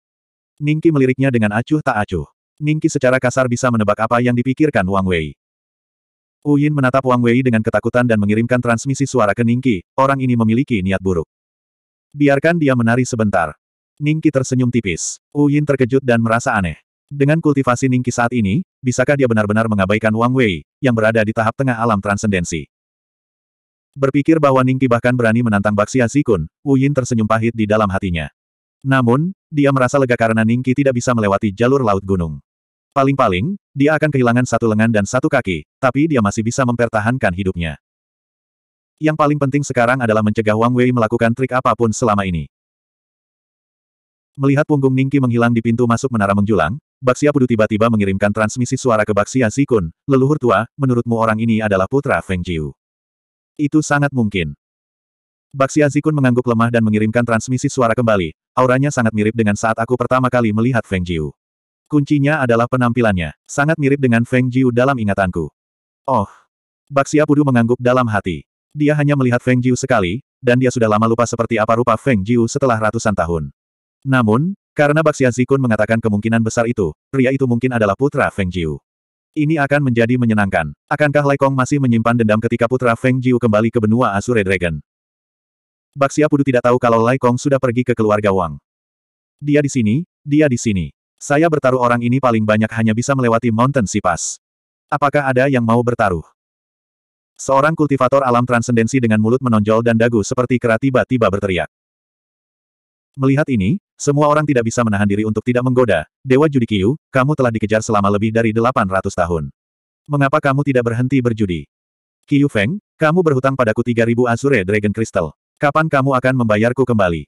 Ningqi meliriknya dengan acuh tak acuh. Ningqi secara kasar bisa menebak apa yang dipikirkan Wang Wei. Wu Yin menatap Wang Wei dengan ketakutan dan mengirimkan transmisi suara ke Ningqi, orang ini memiliki niat buruk. Biarkan dia menari sebentar. Ningqi tersenyum tipis. Wu Yin terkejut dan merasa aneh. Dengan kultivasi Ningqi saat ini, bisakah dia benar-benar mengabaikan Wang Wei, yang berada di tahap tengah alam transendensi? Berpikir bahwa Ningqi bahkan berani menantang Baxia Zikun, Wu Yin tersenyum pahit di dalam hatinya. Namun, dia merasa lega karena Ningqi tidak bisa melewati jalur laut gunung. Paling-paling, dia akan kehilangan satu lengan dan satu kaki, tapi dia masih bisa mempertahankan hidupnya. Yang paling penting sekarang adalah mencegah Wang Wei melakukan trik apa pun selama ini. Melihat punggung Ningki menghilang di pintu masuk menara menjulang, Baxia Pudu tiba-tiba mengirimkan transmisi suara ke Baxia Zikun, leluhur tua, menurutmu orang ini adalah putra Feng Jiu. Itu sangat mungkin. Baxia Zikun mengangguk lemah dan mengirimkan transmisi suara kembali, auranya sangat mirip dengan saat aku pertama kali melihat Feng Jiu. Kuncinya adalah penampilannya. Sangat mirip dengan Feng Jiu dalam ingatanku. Oh. Baxia Pudu mengangguk dalam hati. Dia hanya melihat Feng Jiu sekali, dan dia sudah lama lupa seperti apa rupa Feng Jiu setelah ratusan tahun. Namun, karena Baxia Zikun mengatakan kemungkinan besar itu, pria itu mungkin adalah putra Feng Jiu. Ini akan menjadi menyenangkan. Akankah Lai Kong masih menyimpan dendam ketika putra Feng Jiu kembali ke benua Azure Dragon? Baxia Pudu tidak tahu kalau Lai Kong sudah pergi ke keluarga Wang. Dia di sini, dia di sini. Saya bertaruh orang ini paling banyak hanya bisa melewati Mountain Sipas. Apakah ada yang mau bertaruh? Seorang kultivator alam transendensi dengan mulut menonjol dan dagu seperti kera tiba-tiba berteriak. Melihat ini, semua orang tidak bisa menahan diri untuk tidak menggoda. Dewa Judikiyu, kamu telah dikejar selama lebih dari 800 tahun. Mengapa kamu tidak berhenti berjudi? Kiyu Feng, kamu berhutang padaku 3000 Azure Dragon Crystal. Kapan kamu akan membayarku kembali?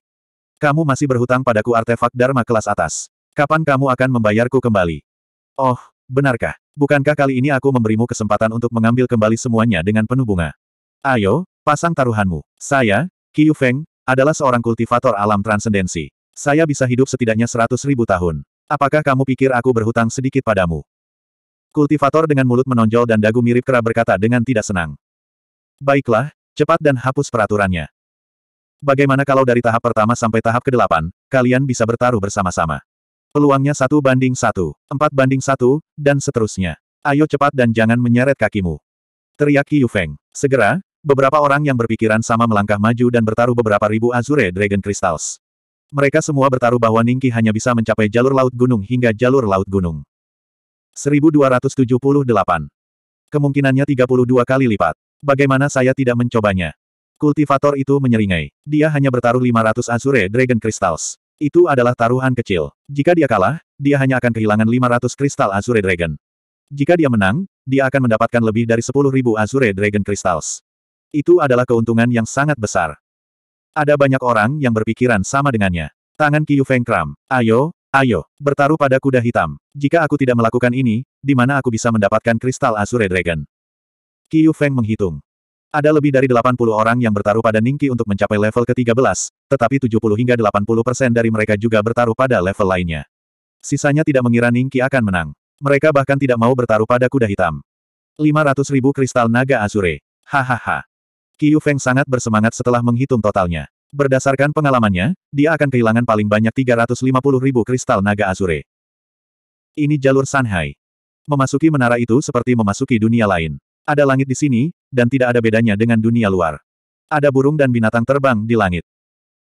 Kamu masih berhutang padaku artefak Dharma kelas atas. Kapan kamu akan membayarku kembali? Oh, benarkah? Bukankah kali ini aku memberimu kesempatan untuk mengambil kembali semuanya dengan penuh bunga? Ayo, pasang taruhanmu. Saya, Qiu Feng, adalah seorang kultivator alam transendensi. Saya bisa hidup setidaknya seratus ribu tahun. Apakah kamu pikir aku berhutang sedikit padamu? Kultivator dengan mulut menonjol dan dagu mirip kera berkata dengan tidak senang. Baiklah, cepat dan hapus peraturannya. Bagaimana kalau dari tahap pertama sampai tahap ke-8, kalian bisa bertaruh bersama-sama? Peluangnya satu banding satu, empat banding satu, dan seterusnya. Ayo cepat dan jangan menyeret kakimu. Teriak Yu Feng. Segera, beberapa orang yang berpikiran sama melangkah maju dan bertaruh beberapa ribu Azure Dragon Crystals. Mereka semua bertaruh bahwa Ningki hanya bisa mencapai jalur laut gunung hingga jalur laut gunung. 1278. Kemungkinannya 32 kali lipat. Bagaimana saya tidak mencobanya? Kultivator itu menyeringai. Dia hanya bertaruh 500 Azure Dragon Crystals. Itu adalah taruhan kecil. Jika dia kalah, dia hanya akan kehilangan 500 kristal Azure Dragon. Jika dia menang, dia akan mendapatkan lebih dari 10.000 Azure Dragon Crystals. Itu adalah keuntungan yang sangat besar. Ada banyak orang yang berpikiran sama dengannya. Tangan Qiu Feng kram. Ayo, ayo, bertaruh pada kuda hitam. Jika aku tidak melakukan ini, di mana aku bisa mendapatkan kristal Azure Dragon? Qiu Feng menghitung. Ada lebih dari 80 orang yang bertaruh pada Ningki untuk mencapai level ke-13, tetapi 70 hingga 80 persen dari mereka juga bertaruh pada level lainnya. Sisanya tidak mengira Ningki akan menang. Mereka bahkan tidak mau bertaruh pada kuda hitam. 500 ribu kristal naga Azure. Hahaha. Qiu Feng sangat bersemangat setelah menghitung totalnya. Berdasarkan pengalamannya, dia akan kehilangan paling banyak 350 ribu kristal naga Azure. Ini jalur Sanhai. Memasuki menara itu seperti memasuki dunia lain. Ada langit di sini, dan tidak ada bedanya dengan dunia luar. Ada burung dan binatang terbang di langit.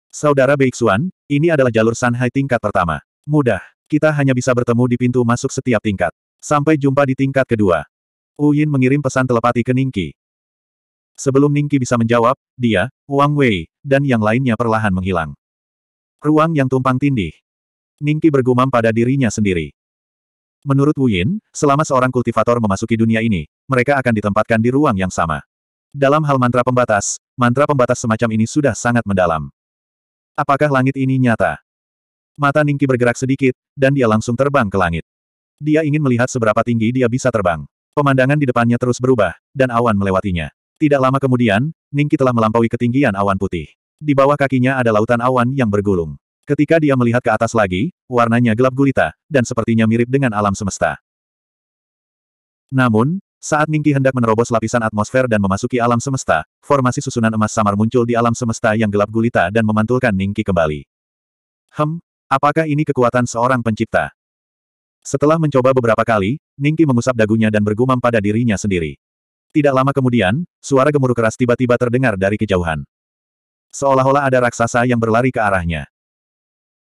Saudara Beixuan, ini adalah jalur Sanhai tingkat pertama. Mudah, kita hanya bisa bertemu di pintu masuk setiap tingkat. Sampai jumpa di tingkat kedua. Wu Yin mengirim pesan telepati ke Ningqi. Sebelum Ningqi bisa menjawab, dia, Wang Wei, dan yang lainnya perlahan menghilang. Ruang yang tumpang tindih. Ningqi bergumam pada dirinya sendiri. Menurut Wu Yin, selama seorang kultivator memasuki dunia ini, mereka akan ditempatkan di ruang yang sama. Dalam hal mantra pembatas, mantra pembatas semacam ini sudah sangat mendalam. Apakah langit ini nyata? Mata Ningki bergerak sedikit, dan dia langsung terbang ke langit. Dia ingin melihat seberapa tinggi dia bisa terbang. Pemandangan di depannya terus berubah, dan awan melewatinya. Tidak lama kemudian, Ningki telah melampaui ketinggian awan putih. Di bawah kakinya ada lautan awan yang bergulung. Ketika dia melihat ke atas lagi, warnanya gelap gulita, dan sepertinya mirip dengan alam semesta. Namun, saat Ningki hendak menerobos lapisan atmosfer dan memasuki alam semesta, formasi susunan emas samar muncul di alam semesta yang gelap gulita dan memantulkan Ningki kembali. Hem, apakah ini kekuatan seorang pencipta? Setelah mencoba beberapa kali, Ningki mengusap dagunya dan bergumam pada dirinya sendiri. Tidak lama kemudian, suara gemuruh keras tiba-tiba terdengar dari kejauhan. Seolah-olah ada raksasa yang berlari ke arahnya.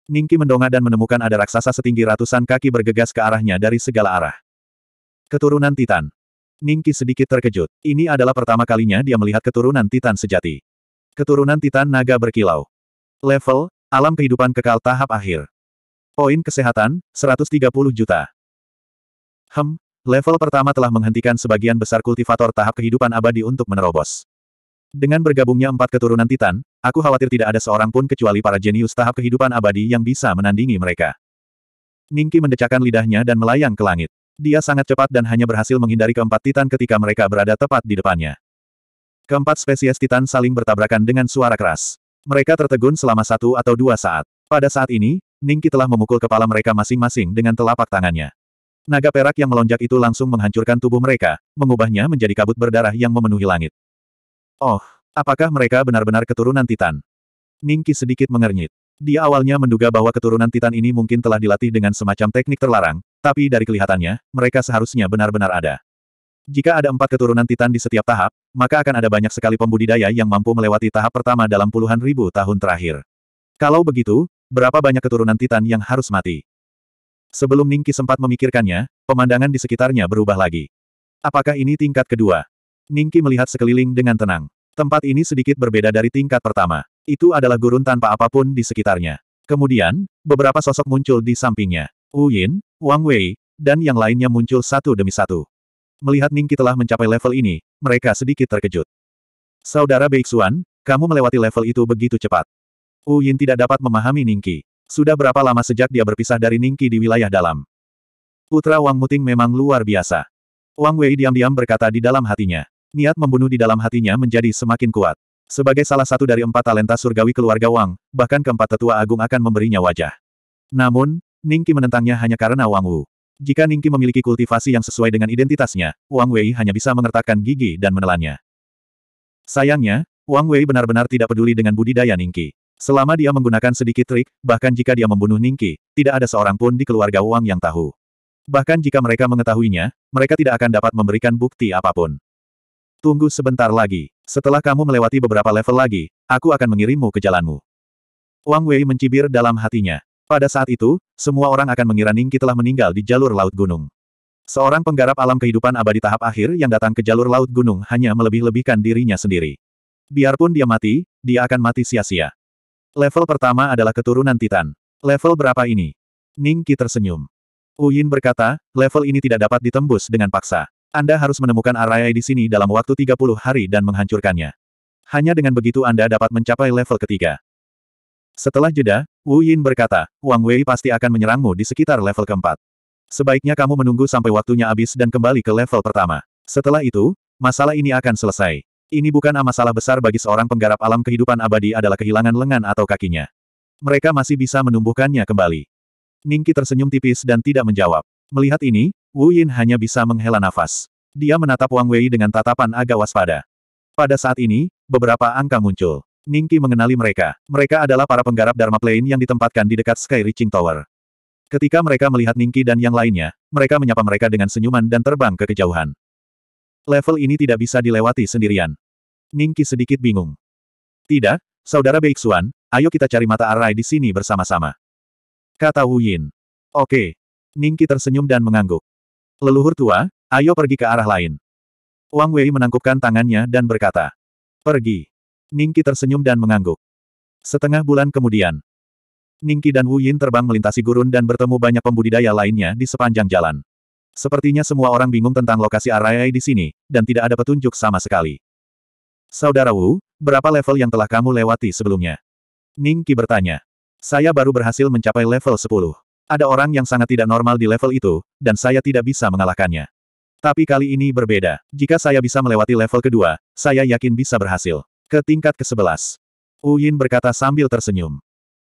Ningki mendongak dan menemukan ada raksasa setinggi ratusan kaki bergegas ke arahnya dari segala arah. Keturunan Titan. Ningki sedikit terkejut. Ini adalah pertama kalinya dia melihat keturunan Titan sejati. Keturunan Titan naga berkilau. Level, alam kehidupan kekal tahap akhir. Poin kesehatan, 130 juta. Hem, Level pertama telah menghentikan sebagian besar kultivator tahap kehidupan abadi untuk menerobos. Dengan bergabungnya empat keturunan Titan, aku khawatir tidak ada seorang pun kecuali para jenius tahap kehidupan abadi yang bisa menandingi mereka. Ningki mendecakkan lidahnya dan melayang ke langit. Dia sangat cepat dan hanya berhasil menghindari keempat Titan ketika mereka berada tepat di depannya. Keempat spesies Titan saling bertabrakan dengan suara keras. Mereka tertegun selama satu atau dua saat. Pada saat ini, Ningki telah memukul kepala mereka masing-masing dengan telapak tangannya. Naga perak yang melonjak itu langsung menghancurkan tubuh mereka, mengubahnya menjadi kabut berdarah yang memenuhi langit. Oh, apakah mereka benar-benar keturunan Titan? Ningki sedikit mengernyit. Dia awalnya menduga bahwa keturunan Titan ini mungkin telah dilatih dengan semacam teknik terlarang, tapi dari kelihatannya, mereka seharusnya benar-benar ada. Jika ada empat keturunan Titan di setiap tahap, maka akan ada banyak sekali pembudidaya yang mampu melewati tahap pertama dalam puluhan ribu tahun terakhir. Kalau begitu, berapa banyak keturunan Titan yang harus mati? Sebelum Ningki sempat memikirkannya, pemandangan di sekitarnya berubah lagi. Apakah ini tingkat kedua? Ningki melihat sekeliling dengan tenang. Tempat ini sedikit berbeda dari tingkat pertama. Itu adalah gurun tanpa apa pun di sekitarnya. Kemudian, beberapa sosok muncul di sampingnya. Wu Yin, Wang Wei, dan yang lainnya muncul satu demi satu. Melihat Ningki telah mencapai level ini, mereka sedikit terkejut. Saudara Beixuan, kamu melewati level itu begitu cepat. Wu Yin tidak dapat memahami Ningki. Sudah berapa lama sejak dia berpisah dari Ningki di wilayah dalam? Putra Wang Muting memang luar biasa. Wang Wei diam-diam berkata di dalam hatinya. Niat membunuh di dalam hatinya menjadi semakin kuat. Sebagai salah satu dari empat talenta surgawi keluarga Wang, bahkan keempat tetua agung akan memberinya wajah. Namun, Ningki menentangnya hanya karena Wang Wu. Jika Ningki memiliki kultivasi yang sesuai dengan identitasnya, Wang Wei hanya bisa mengertakkan gigi dan menelannya. Sayangnya, Wang Wei benar-benar tidak peduli dengan budidaya Ningki. Selama dia menggunakan sedikit trik, bahkan jika dia membunuh Ningki, tidak ada seorang pun di keluarga Wang yang tahu. Bahkan jika mereka mengetahuinya, mereka tidak akan dapat memberikan bukti apa pun. Tunggu sebentar lagi. Setelah kamu melewati beberapa level lagi, aku akan mengirimmu ke jalanmu. Wang Wei mencibir dalam hatinya. Pada saat itu, semua orang akan mengira Ningki telah meninggal di jalur laut gunung. Seorang penggarap alam kehidupan abadi tahap akhir yang datang ke jalur laut gunung hanya melebih-lebihkan dirinya sendiri. Biarpun dia mati, dia akan mati sia-sia. Level pertama adalah keturunan Titan. Level berapa ini? Ning Qi tersenyum. Uyin berkata, level ini tidak dapat ditembus dengan paksa. Anda harus menemukan area di sini dalam waktu 30 hari dan menghancurkannya. Hanya dengan begitu Anda dapat mencapai level ketiga. Setelah jeda, Wu Yin berkata, Wang Wei pasti akan menyerangmu di sekitar level keempat. Sebaiknya kamu menunggu sampai waktunya habis dan kembali ke level pertama. Setelah itu, masalah ini akan selesai. Ini bukan masalah besar bagi seorang penggarap alam kehidupan abadi adalah kehilangan lengan atau kakinya. Mereka masih bisa menumbuhkannya kembali. Ningki tersenyum tipis dan tidak menjawab. Melihat ini, Wu Yin hanya bisa menghela nafas. Dia menatap Wang Wei dengan tatapan agak waspada. Pada saat ini, beberapa angka muncul. Ningki mengenali mereka. Mereka adalah para penggarap Dharma Plane yang ditempatkan di dekat Sky Reaching Tower. Ketika mereka melihat Ningki dan yang lainnya, mereka menyapa mereka dengan senyuman dan terbang ke kejauhan. Level ini tidak bisa dilewati sendirian. Ningki sedikit bingung. Tidak, saudara Beixuan, ayo kita cari mata arai di sini bersama-sama. Kata Wu Yin. Oke. Ningki tersenyum dan mengangguk. Leluhur tua, ayo pergi ke arah lain. Wang Wei menangkupkan tangannya dan berkata. Pergi. Ningki tersenyum dan mengangguk. Setengah bulan kemudian, Ningki dan Wu Yin terbang melintasi gurun dan bertemu banyak pembudidaya lainnya di sepanjang jalan. Sepertinya semua orang bingung tentang lokasi Arayai di sini, dan tidak ada petunjuk sama sekali. Saudara Wu, berapa level yang telah kamu lewati sebelumnya? Ning Qi bertanya. Saya baru berhasil mencapai level 10. Ada orang yang sangat tidak normal di level itu, dan saya tidak bisa mengalahkannya. Tapi kali ini berbeda. Jika saya bisa melewati level kedua, saya yakin bisa berhasil. Ke tingkat ke-11. Yin berkata sambil tersenyum.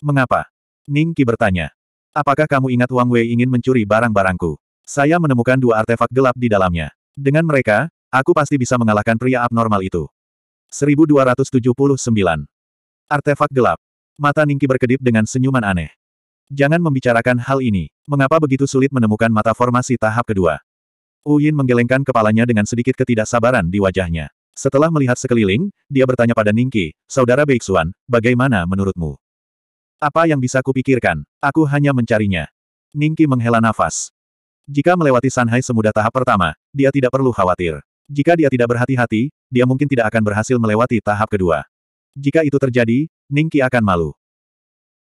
Mengapa? Ning Qi bertanya. Apakah kamu ingat Wang Wei ingin mencuri barang-barangku? Saya menemukan dua artefak gelap di dalamnya. Dengan mereka, aku pasti bisa mengalahkan pria abnormal itu. 1279. Artefak gelap. Mata Ningki berkedip dengan senyuman aneh. Jangan membicarakan hal ini. Mengapa begitu sulit menemukan mata formasi tahap kedua? Yin menggelengkan kepalanya dengan sedikit ketidaksabaran di wajahnya. Setelah melihat sekeliling, dia bertanya pada Ningki, Saudara Beixuan, bagaimana menurutmu? Apa yang bisa kupikirkan? Aku hanya mencarinya. Ningki menghela nafas. Jika melewati Sanhai semudah tahap pertama, dia tidak perlu khawatir. Jika dia tidak berhati-hati, dia mungkin tidak akan berhasil melewati tahap kedua. Jika itu terjadi, Ningki akan malu.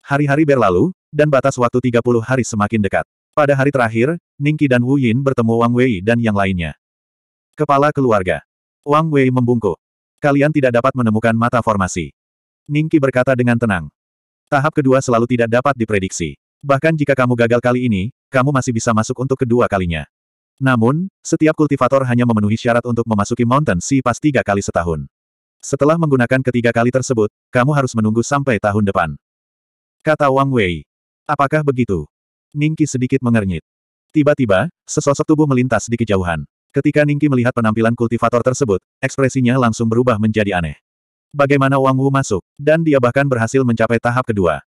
Hari-hari berlalu, dan batas waktu 30 hari semakin dekat. Pada hari terakhir, Ningki dan Wu Yin bertemu Wang Wei dan yang lainnya. Kepala keluarga. Wang Wei membungkuk. Kalian tidak dapat menemukan mata formasi. Ningki berkata dengan tenang. Tahap kedua selalu tidak dapat diprediksi. Bahkan jika kamu gagal kali ini, kamu masih bisa masuk untuk kedua kalinya. Namun, setiap kultivator hanya memenuhi syarat untuk memasuki Mountain Sea pas tiga kali setahun. Setelah menggunakan ketiga kali tersebut, kamu harus menunggu sampai tahun depan. Kata Wang Wei. Apakah begitu? Ningki sedikit mengernyit. Tiba-tiba, sesosok tubuh melintas di kejauhan. Ketika Ningki melihat penampilan kultivator tersebut, ekspresinya langsung berubah menjadi aneh. Bagaimana Wang Wu masuk, dan dia bahkan berhasil mencapai tahap kedua.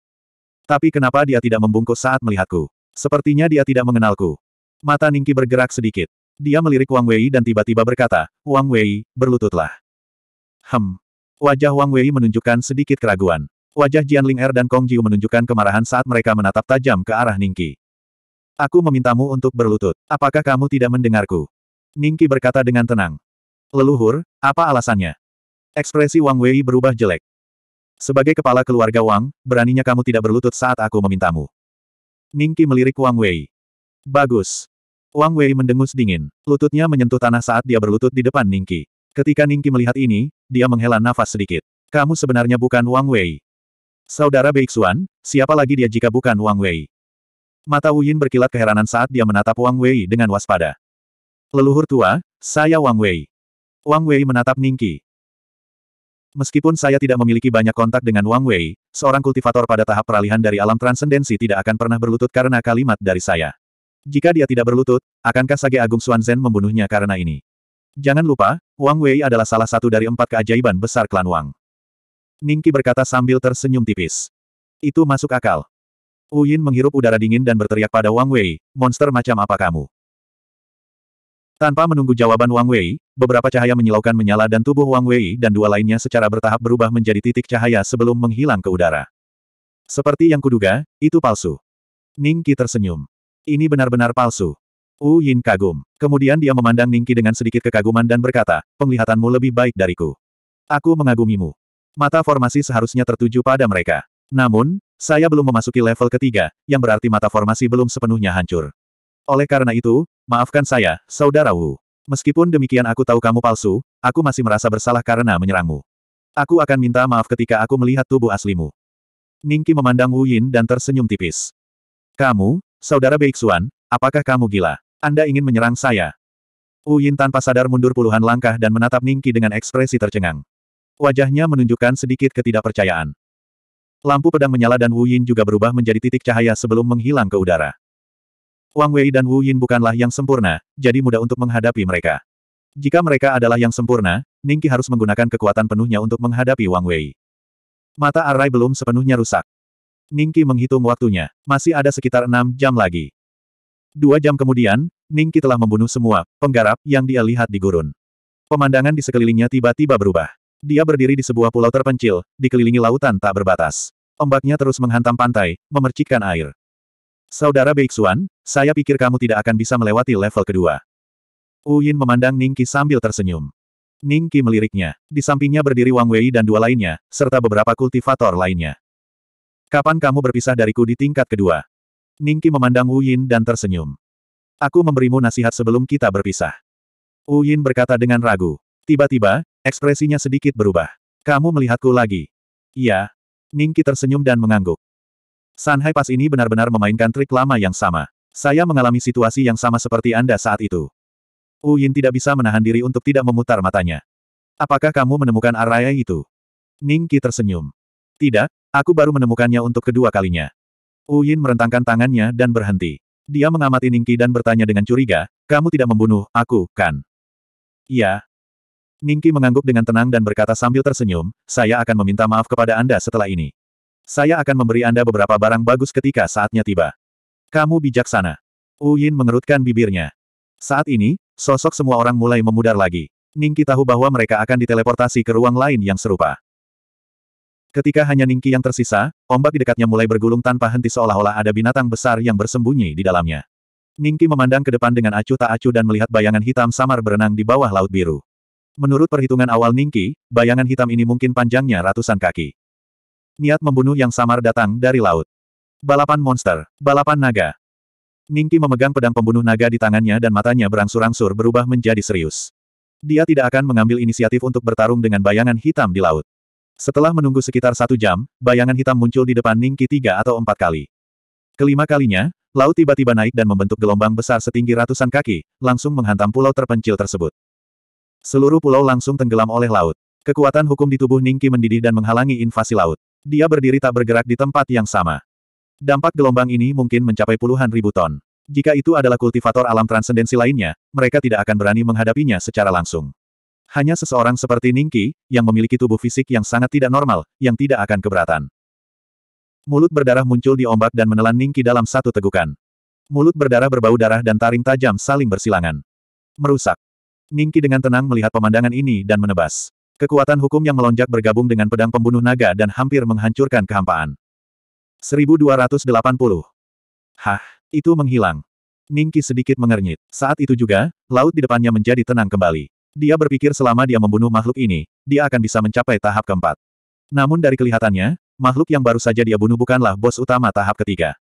Tapi kenapa dia tidak membungkuk saat melihatku? Sepertinya dia tidak mengenalku. Mata Ningki bergerak sedikit. Dia melirik Wang Wei dan tiba-tiba berkata, Wang Wei, berlututlah. Hem. Wajah Wang Wei menunjukkan sedikit keraguan. Wajah Jian Ling Er dan Kong Jiu menunjukkan kemarahan saat mereka menatap tajam ke arah Ningki. Aku memintamu untuk berlutut. Apakah kamu tidak mendengarku? Ningki berkata dengan tenang. Leluhur, apa alasannya? Ekspresi Wang Wei berubah jelek. Sebagai kepala keluarga Wang, beraninya kamu tidak berlutut saat aku memintamu. Ningki melirik Wang Wei. Bagus. Wang Wei mendengus dingin. Lututnya menyentuh tanah saat dia berlutut di depan Ningki. Ketika Ningki melihat ini, dia menghela nafas sedikit. Kamu sebenarnya bukan Wang Wei. Saudara Beixuan, siapa lagi dia jika bukan Wang Wei? Mata Wu Yin berkilat keheranan saat dia menatap Wang Wei dengan waspada. Leluhur tua, saya Wang Wei. Wang Wei menatap Ningki. Meskipun saya tidak memiliki banyak kontak dengan Wang Wei, seorang kultivator pada tahap peralihan dari alam transendensi tidak akan pernah berlutut karena kalimat dari saya. Jika dia tidak berlutut, akankah Sage Agung Xuanzhen membunuhnya karena ini? Jangan lupa, Wang Wei adalah salah satu dari empat keajaiban besar klan Wang. Ningki berkata sambil tersenyum tipis. Itu masuk akal. Yin menghirup udara dingin dan berteriak pada Wang Wei, monster macam apa kamu? Tanpa menunggu jawaban Wang Wei, beberapa cahaya menyilaukan menyala dan tubuh Wang Wei dan dua lainnya secara bertahap berubah menjadi titik cahaya sebelum menghilang ke udara. Seperti yang kuduga, itu palsu. Ningki tersenyum. Ini benar-benar palsu. Wu Yin kagum. Kemudian dia memandang Ningki dengan sedikit kekaguman dan berkata, penglihatanmu lebih baik dariku. Aku mengagumimu. Mata formasi seharusnya tertuju pada mereka. Namun, saya belum memasuki level ketiga, yang berarti mata formasi belum sepenuhnya hancur. Oleh karena itu, maafkan saya, Saudara Wu. Meskipun demikian aku tahu kamu palsu, aku masih merasa bersalah karena menyerangmu. Aku akan minta maaf ketika aku melihat tubuh aslimu. Ningki memandang Wu Yin dan tersenyum tipis. Kamu, Saudara Beixuan, apakah kamu gila? Anda ingin menyerang saya? Wu Yin tanpa sadar mundur puluhan langkah dan menatap Ningki dengan ekspresi tercengang. Wajahnya menunjukkan sedikit ketidakpercayaan. Lampu pedang menyala dan Wu Yin juga berubah menjadi titik cahaya sebelum menghilang ke udara. Wang Wei dan Wu Yin bukanlah yang sempurna, jadi mudah untuk menghadapi mereka. Jika mereka adalah yang sempurna, Ningki harus menggunakan kekuatan penuhnya untuk menghadapi Wang Wei. Mata Arai belum sepenuhnya rusak. Ningki menghitung waktunya, masih ada sekitar enam jam lagi. Dua jam kemudian, Ningki telah membunuh semua penggarap yang dia lihat di gurun. Pemandangan di sekelilingnya tiba-tiba berubah. Dia berdiri di sebuah pulau terpencil, dikelilingi lautan tak berbatas. Ombaknya terus menghantam pantai, memercikkan air. Saudara Beixuan, saya pikir kamu tidak akan bisa melewati level kedua. Yin memandang Ningki sambil tersenyum. Ningki meliriknya. Di sampingnya berdiri Wang Wei dan dua lainnya, serta beberapa kultivator lainnya. Kapan kamu berpisah dariku di tingkat kedua? Ningki memandang Wu Yin dan tersenyum. Aku memberimu nasihat sebelum kita berpisah. Wu Yin berkata dengan ragu. Tiba-tiba, Ekspresinya sedikit berubah. Kamu melihatku lagi. Iya. Ningki tersenyum dan mengangguk. Sanhai pas ini benar-benar memainkan trik lama yang sama. Saya mengalami situasi yang sama seperti Anda saat itu. Wu Yin tidak bisa menahan diri untuk tidak memutar matanya. Apakah kamu menemukan area itu? Ning Qi tersenyum. Tidak, aku baru menemukannya untuk kedua kalinya. Wu Yin merentangkan tangannya dan berhenti. Dia mengamati Ning Qi dan bertanya dengan curiga, kamu tidak membunuh aku, kan? Iya. Ning Qi mengangguk dengan tenang dan berkata sambil tersenyum, saya akan meminta maaf kepada Anda setelah ini. Saya akan memberi Anda beberapa barang bagus ketika saatnya tiba. Kamu bijaksana. Wu Yin mengerutkan bibirnya. Saat ini, sosok semua orang mulai memudar lagi. Ningki tahu bahwa mereka akan diteleportasi ke ruang lain yang serupa. Ketika hanya Ningki yang tersisa, ombak di dekatnya mulai bergulung tanpa henti seolah-olah ada binatang besar yang bersembunyi di dalamnya. Ningki memandang ke depan dengan acuh tak acuh dan melihat bayangan hitam samar berenang di bawah laut biru. Menurut perhitungan awal Ningki, bayangan hitam ini mungkin panjangnya ratusan kaki. Niat membunuh yang samar datang dari laut. Balapan monster, balapan naga, Ningki memegang pedang pembunuh naga di tangannya dan matanya berangsur-angsur berubah menjadi serius. Dia tidak akan mengambil inisiatif untuk bertarung dengan bayangan hitam di laut. Setelah menunggu sekitar satu jam, bayangan hitam muncul di depan Ningki tiga atau empat kali. Kelima kalinya, laut tiba-tiba naik dan membentuk gelombang besar setinggi ratusan kaki, langsung menghantam pulau terpencil tersebut. Seluruh pulau langsung tenggelam oleh laut. Kekuatan hukum di tubuh Ningki mendidih dan menghalangi invasi laut. Dia berdiri tak bergerak di tempat yang sama. Dampak gelombang ini mungkin mencapai puluhan ribu ton. Jika itu adalah kultivator alam transendensi lainnya, mereka tidak akan berani menghadapinya secara langsung. Hanya seseorang seperti Ningki, yang memiliki tubuh fisik yang sangat tidak normal, yang tidak akan keberatan. Mulut berdarah muncul di ombak dan menelan Ningki dalam satu tegukan. Mulut berdarah berbau darah dan taring tajam saling bersilangan. Merusak. Ningki dengan tenang melihat pemandangan ini dan menebas. Kekuatan hukum yang melonjak bergabung dengan pedang pembunuh naga dan hampir menghancurkan kehampaan. 1280. Hah, itu menghilang. Ningki sedikit mengernyit. Saat itu juga, laut di depannya menjadi tenang kembali. Dia berpikir selama dia membunuh makhluk ini, dia akan bisa mencapai tahap keempat. Namun dari kelihatannya, makhluk yang baru saja dia bunuh bukanlah bos utama tahap ketiga.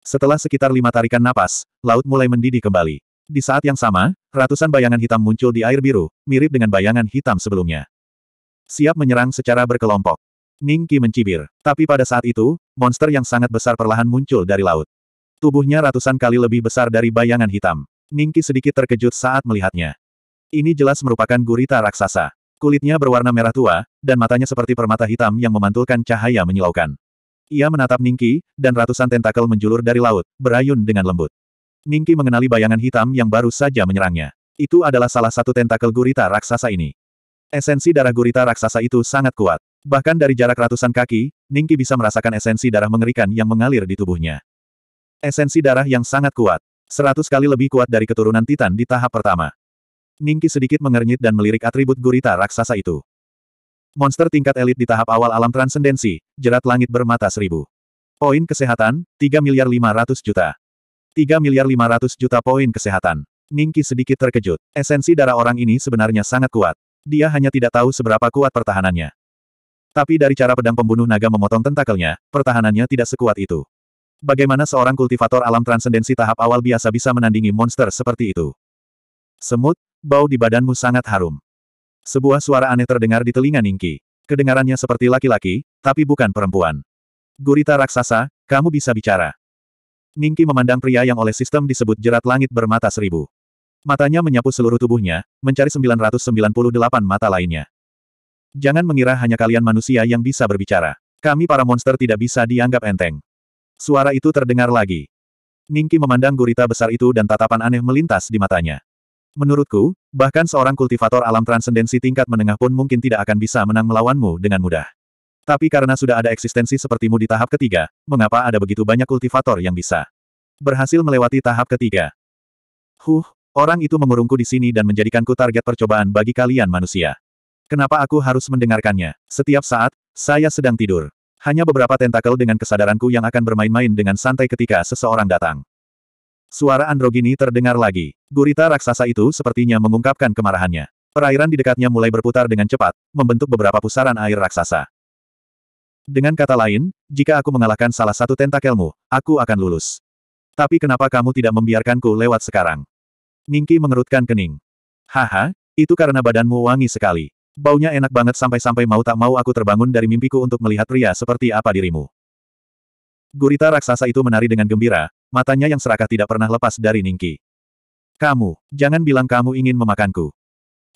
Setelah sekitar lima tarikan napas, laut mulai mendidih kembali. Di saat yang sama, ratusan bayangan hitam muncul di air biru, mirip dengan bayangan hitam sebelumnya. Siap menyerang secara berkelompok. Ning Qi mencibir. Tapi pada saat itu, monster yang sangat besar perlahan muncul dari laut. Tubuhnya ratusan kali lebih besar dari bayangan hitam. Ning Qi sedikit terkejut saat melihatnya. Ini jelas merupakan gurita raksasa. Kulitnya berwarna merah tua, dan matanya seperti permata hitam yang memantulkan cahaya menyilaukan. Ia menatap Ningki, dan ratusan tentakel menjulur dari laut, berayun dengan lembut. Ningki mengenali bayangan hitam yang baru saja menyerangnya. Itu adalah salah satu tentakel gurita raksasa ini. Esensi darah gurita raksasa itu sangat kuat. Bahkan dari jarak ratusan kaki, Ningki bisa merasakan esensi darah mengerikan yang mengalir di tubuhnya. Esensi darah yang sangat kuat. Seratus kali lebih kuat dari keturunan Titan di tahap pertama. Ningki sedikit mengernyit dan melirik atribut gurita raksasa itu. Monster tingkat elit di tahap awal alam transendensi, jerat langit bermata seribu. Poin kesehatan, 3 miliar 500 juta. 3 miliar 500 juta poin kesehatan. Ningki sedikit terkejut. Esensi darah orang ini sebenarnya sangat kuat. Dia hanya tidak tahu seberapa kuat pertahanannya. Tapi dari cara pedang pembunuh naga memotong tentakelnya, pertahanannya tidak sekuat itu. Bagaimana seorang kultivator alam transendensi tahap awal biasa bisa menandingi monster seperti itu? Semut, bau di badanmu sangat harum. Sebuah suara aneh terdengar di telinga Ningki. Kedengarannya seperti laki-laki, tapi bukan perempuan. Gurita raksasa, kamu bisa bicara. Ningki memandang pria yang oleh sistem disebut jerat langit bermata seribu. Matanya menyapu seluruh tubuhnya, mencari 998 mata lainnya. Jangan mengira hanya kalian manusia yang bisa berbicara. Kami para monster tidak bisa dianggap enteng. Suara itu terdengar lagi. Ningki memandang gurita besar itu dan tatapan aneh melintas di matanya. Menurutku, bahkan seorang kultivator alam transendensi tingkat menengah pun mungkin tidak akan bisa menang melawanmu dengan mudah. Tapi karena sudah ada eksistensi sepertimu di tahap ketiga, mengapa ada begitu banyak kultivator yang bisa berhasil melewati tahap ketiga? Huh, orang itu mengurungku di sini dan menjadikanku target percobaan bagi kalian manusia. Kenapa aku harus mendengarkannya? Setiap saat, saya sedang tidur. Hanya beberapa tentakel dengan kesadaranku yang akan bermain-main dengan santai ketika seseorang datang. Suara androgini terdengar lagi. Gurita raksasa itu sepertinya mengungkapkan kemarahannya. Perairan di dekatnya mulai berputar dengan cepat, membentuk beberapa pusaran air raksasa. Dengan kata lain, jika aku mengalahkan salah satu tentakelmu, aku akan lulus. Tapi kenapa kamu tidak membiarkanku lewat sekarang? Ningki mengerutkan kening. Haha, itu karena badanmu wangi sekali. Baunya enak banget sampai-sampai mau tak mau aku terbangun dari mimpiku untuk melihat pria seperti apa dirimu. Gurita raksasa itu menari dengan gembira, matanya yang serakah tidak pernah lepas dari Ningki. Kamu, jangan bilang kamu ingin memakanku.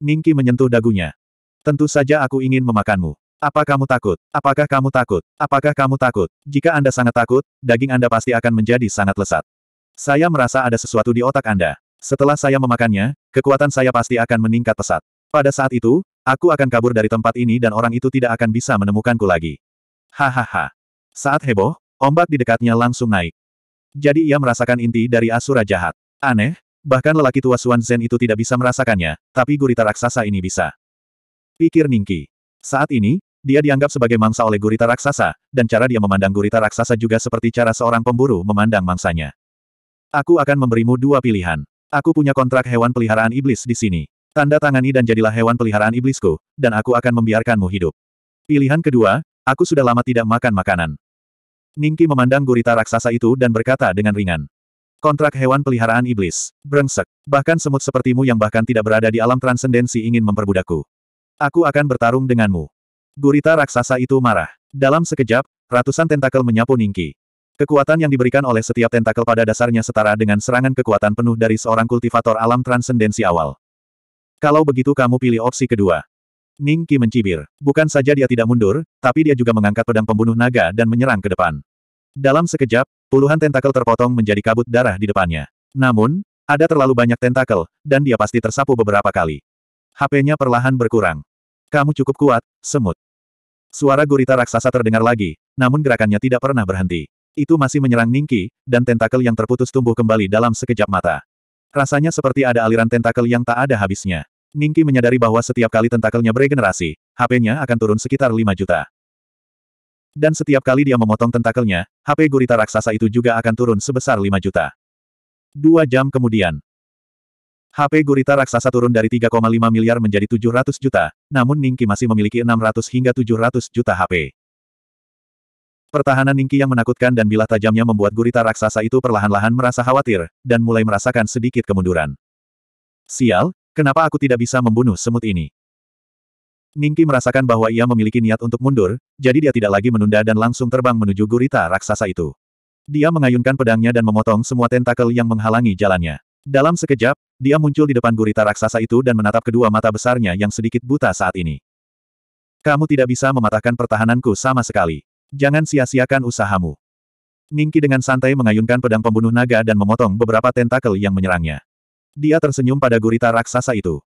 Ningki menyentuh dagunya. Tentu saja aku ingin memakanmu. Apa kamu takut? Apakah kamu takut? Apakah kamu takut? Jika Anda sangat takut, daging Anda pasti akan menjadi sangat lesat. Saya merasa ada sesuatu di otak Anda. Setelah saya memakannya, kekuatan saya pasti akan meningkat pesat. Pada saat itu, aku akan kabur dari tempat ini dan orang itu tidak akan bisa menemukanku lagi. Hahaha. Saat heboh, ombak di dekatnya langsung naik. Jadi ia merasakan inti dari Asura jahat. Aneh, bahkan lelaki tua Suan Zen itu tidak bisa merasakannya, tapi gurita raksasa ini bisa. Pikir Ningki. Saat ini, dia dianggap sebagai mangsa oleh gurita raksasa, dan cara dia memandang gurita raksasa juga seperti cara seorang pemburu memandang mangsanya. Aku akan memberimu dua pilihan. Aku punya kontrak hewan peliharaan iblis di sini. Tanda tangani dan jadilah hewan peliharaan iblisku, dan aku akan membiarkanmu hidup. Pilihan kedua, aku sudah lama tidak makan makanan. Ningki memandang gurita raksasa itu dan berkata dengan ringan. Kontrak hewan peliharaan iblis. Brengsek. Bahkan semut sepertimu yang bahkan tidak berada di alam transendensi ingin memperbudakku. Aku akan bertarung denganmu. Gurita raksasa itu marah. Dalam sekejap, ratusan tentakel menyapu Ningki. Kekuatan yang diberikan oleh setiap tentakel pada dasarnya setara dengan serangan kekuatan penuh dari seorang kultivator alam transendensi awal. Kalau begitu kamu pilih opsi kedua. Ning Qi mencibir. Bukan saja dia tidak mundur, tapi dia juga mengangkat pedang pembunuh naga dan menyerang ke depan. Dalam sekejap, puluhan tentakel terpotong menjadi kabut darah di depannya. Namun, ada terlalu banyak tentakel, dan dia pasti tersapu beberapa kali. HP-nya perlahan berkurang. Kamu cukup kuat, semut. Suara gurita raksasa terdengar lagi, namun gerakannya tidak pernah berhenti. Itu masih menyerang Ningki, dan tentakel yang terputus tumbuh kembali dalam sekejap mata. Rasanya seperti ada aliran tentakel yang tak ada habisnya. Ningki menyadari bahwa setiap kali tentakelnya beregenerasi, HP-nya akan turun sekitar 5 juta. Dan setiap kali dia memotong tentakelnya, HP gurita raksasa itu juga akan turun sebesar 5 juta. Dua jam kemudian, HP gurita raksasa turun dari 3,5 miliar menjadi 700 juta, namun Ningki masih memiliki 600 hingga 700 juta HP. Pertahanan Ningki yang menakutkan dan bilah tajamnya membuat gurita raksasa itu perlahan-lahan merasa khawatir, dan mulai merasakan sedikit kemunduran. Sial, Kenapa aku tidak bisa membunuh semut ini? Ningki merasakan bahwa ia memiliki niat untuk mundur, jadi dia tidak lagi menunda dan langsung terbang menuju gurita raksasa itu. Dia mengayunkan pedangnya dan memotong semua tentakel yang menghalangi jalannya. Dalam sekejap, dia muncul di depan gurita raksasa itu dan menatap kedua mata besarnya yang sedikit buta saat ini. Kamu tidak bisa mematahkan pertahananku sama sekali. Jangan sia-siakan usahamu. Ningki dengan santai mengayunkan pedang pembunuh naga dan memotong beberapa tentakel yang menyerangnya. Dia tersenyum pada gurita raksasa itu.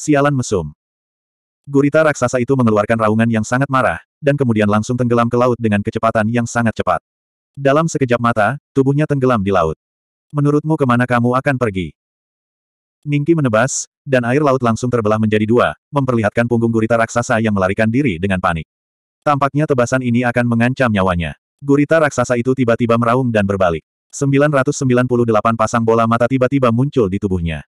Sialan mesum. Gurita raksasa itu mengeluarkan raungan yang sangat marah, dan kemudian langsung tenggelam ke laut dengan kecepatan yang sangat cepat. Dalam sekejap mata, tubuhnya tenggelam di laut. Menurutmu ke mana kamu akan pergi? Ningki menebas, dan air laut langsung terbelah menjadi dua, memperlihatkan punggung gurita raksasa yang melarikan diri dengan panik. Tampaknya tebasan ini akan mengancam nyawanya. Gurita raksasa itu tiba-tiba meraung dan berbalik. 998 pasang bola mata tiba-tiba muncul di tubuhnya.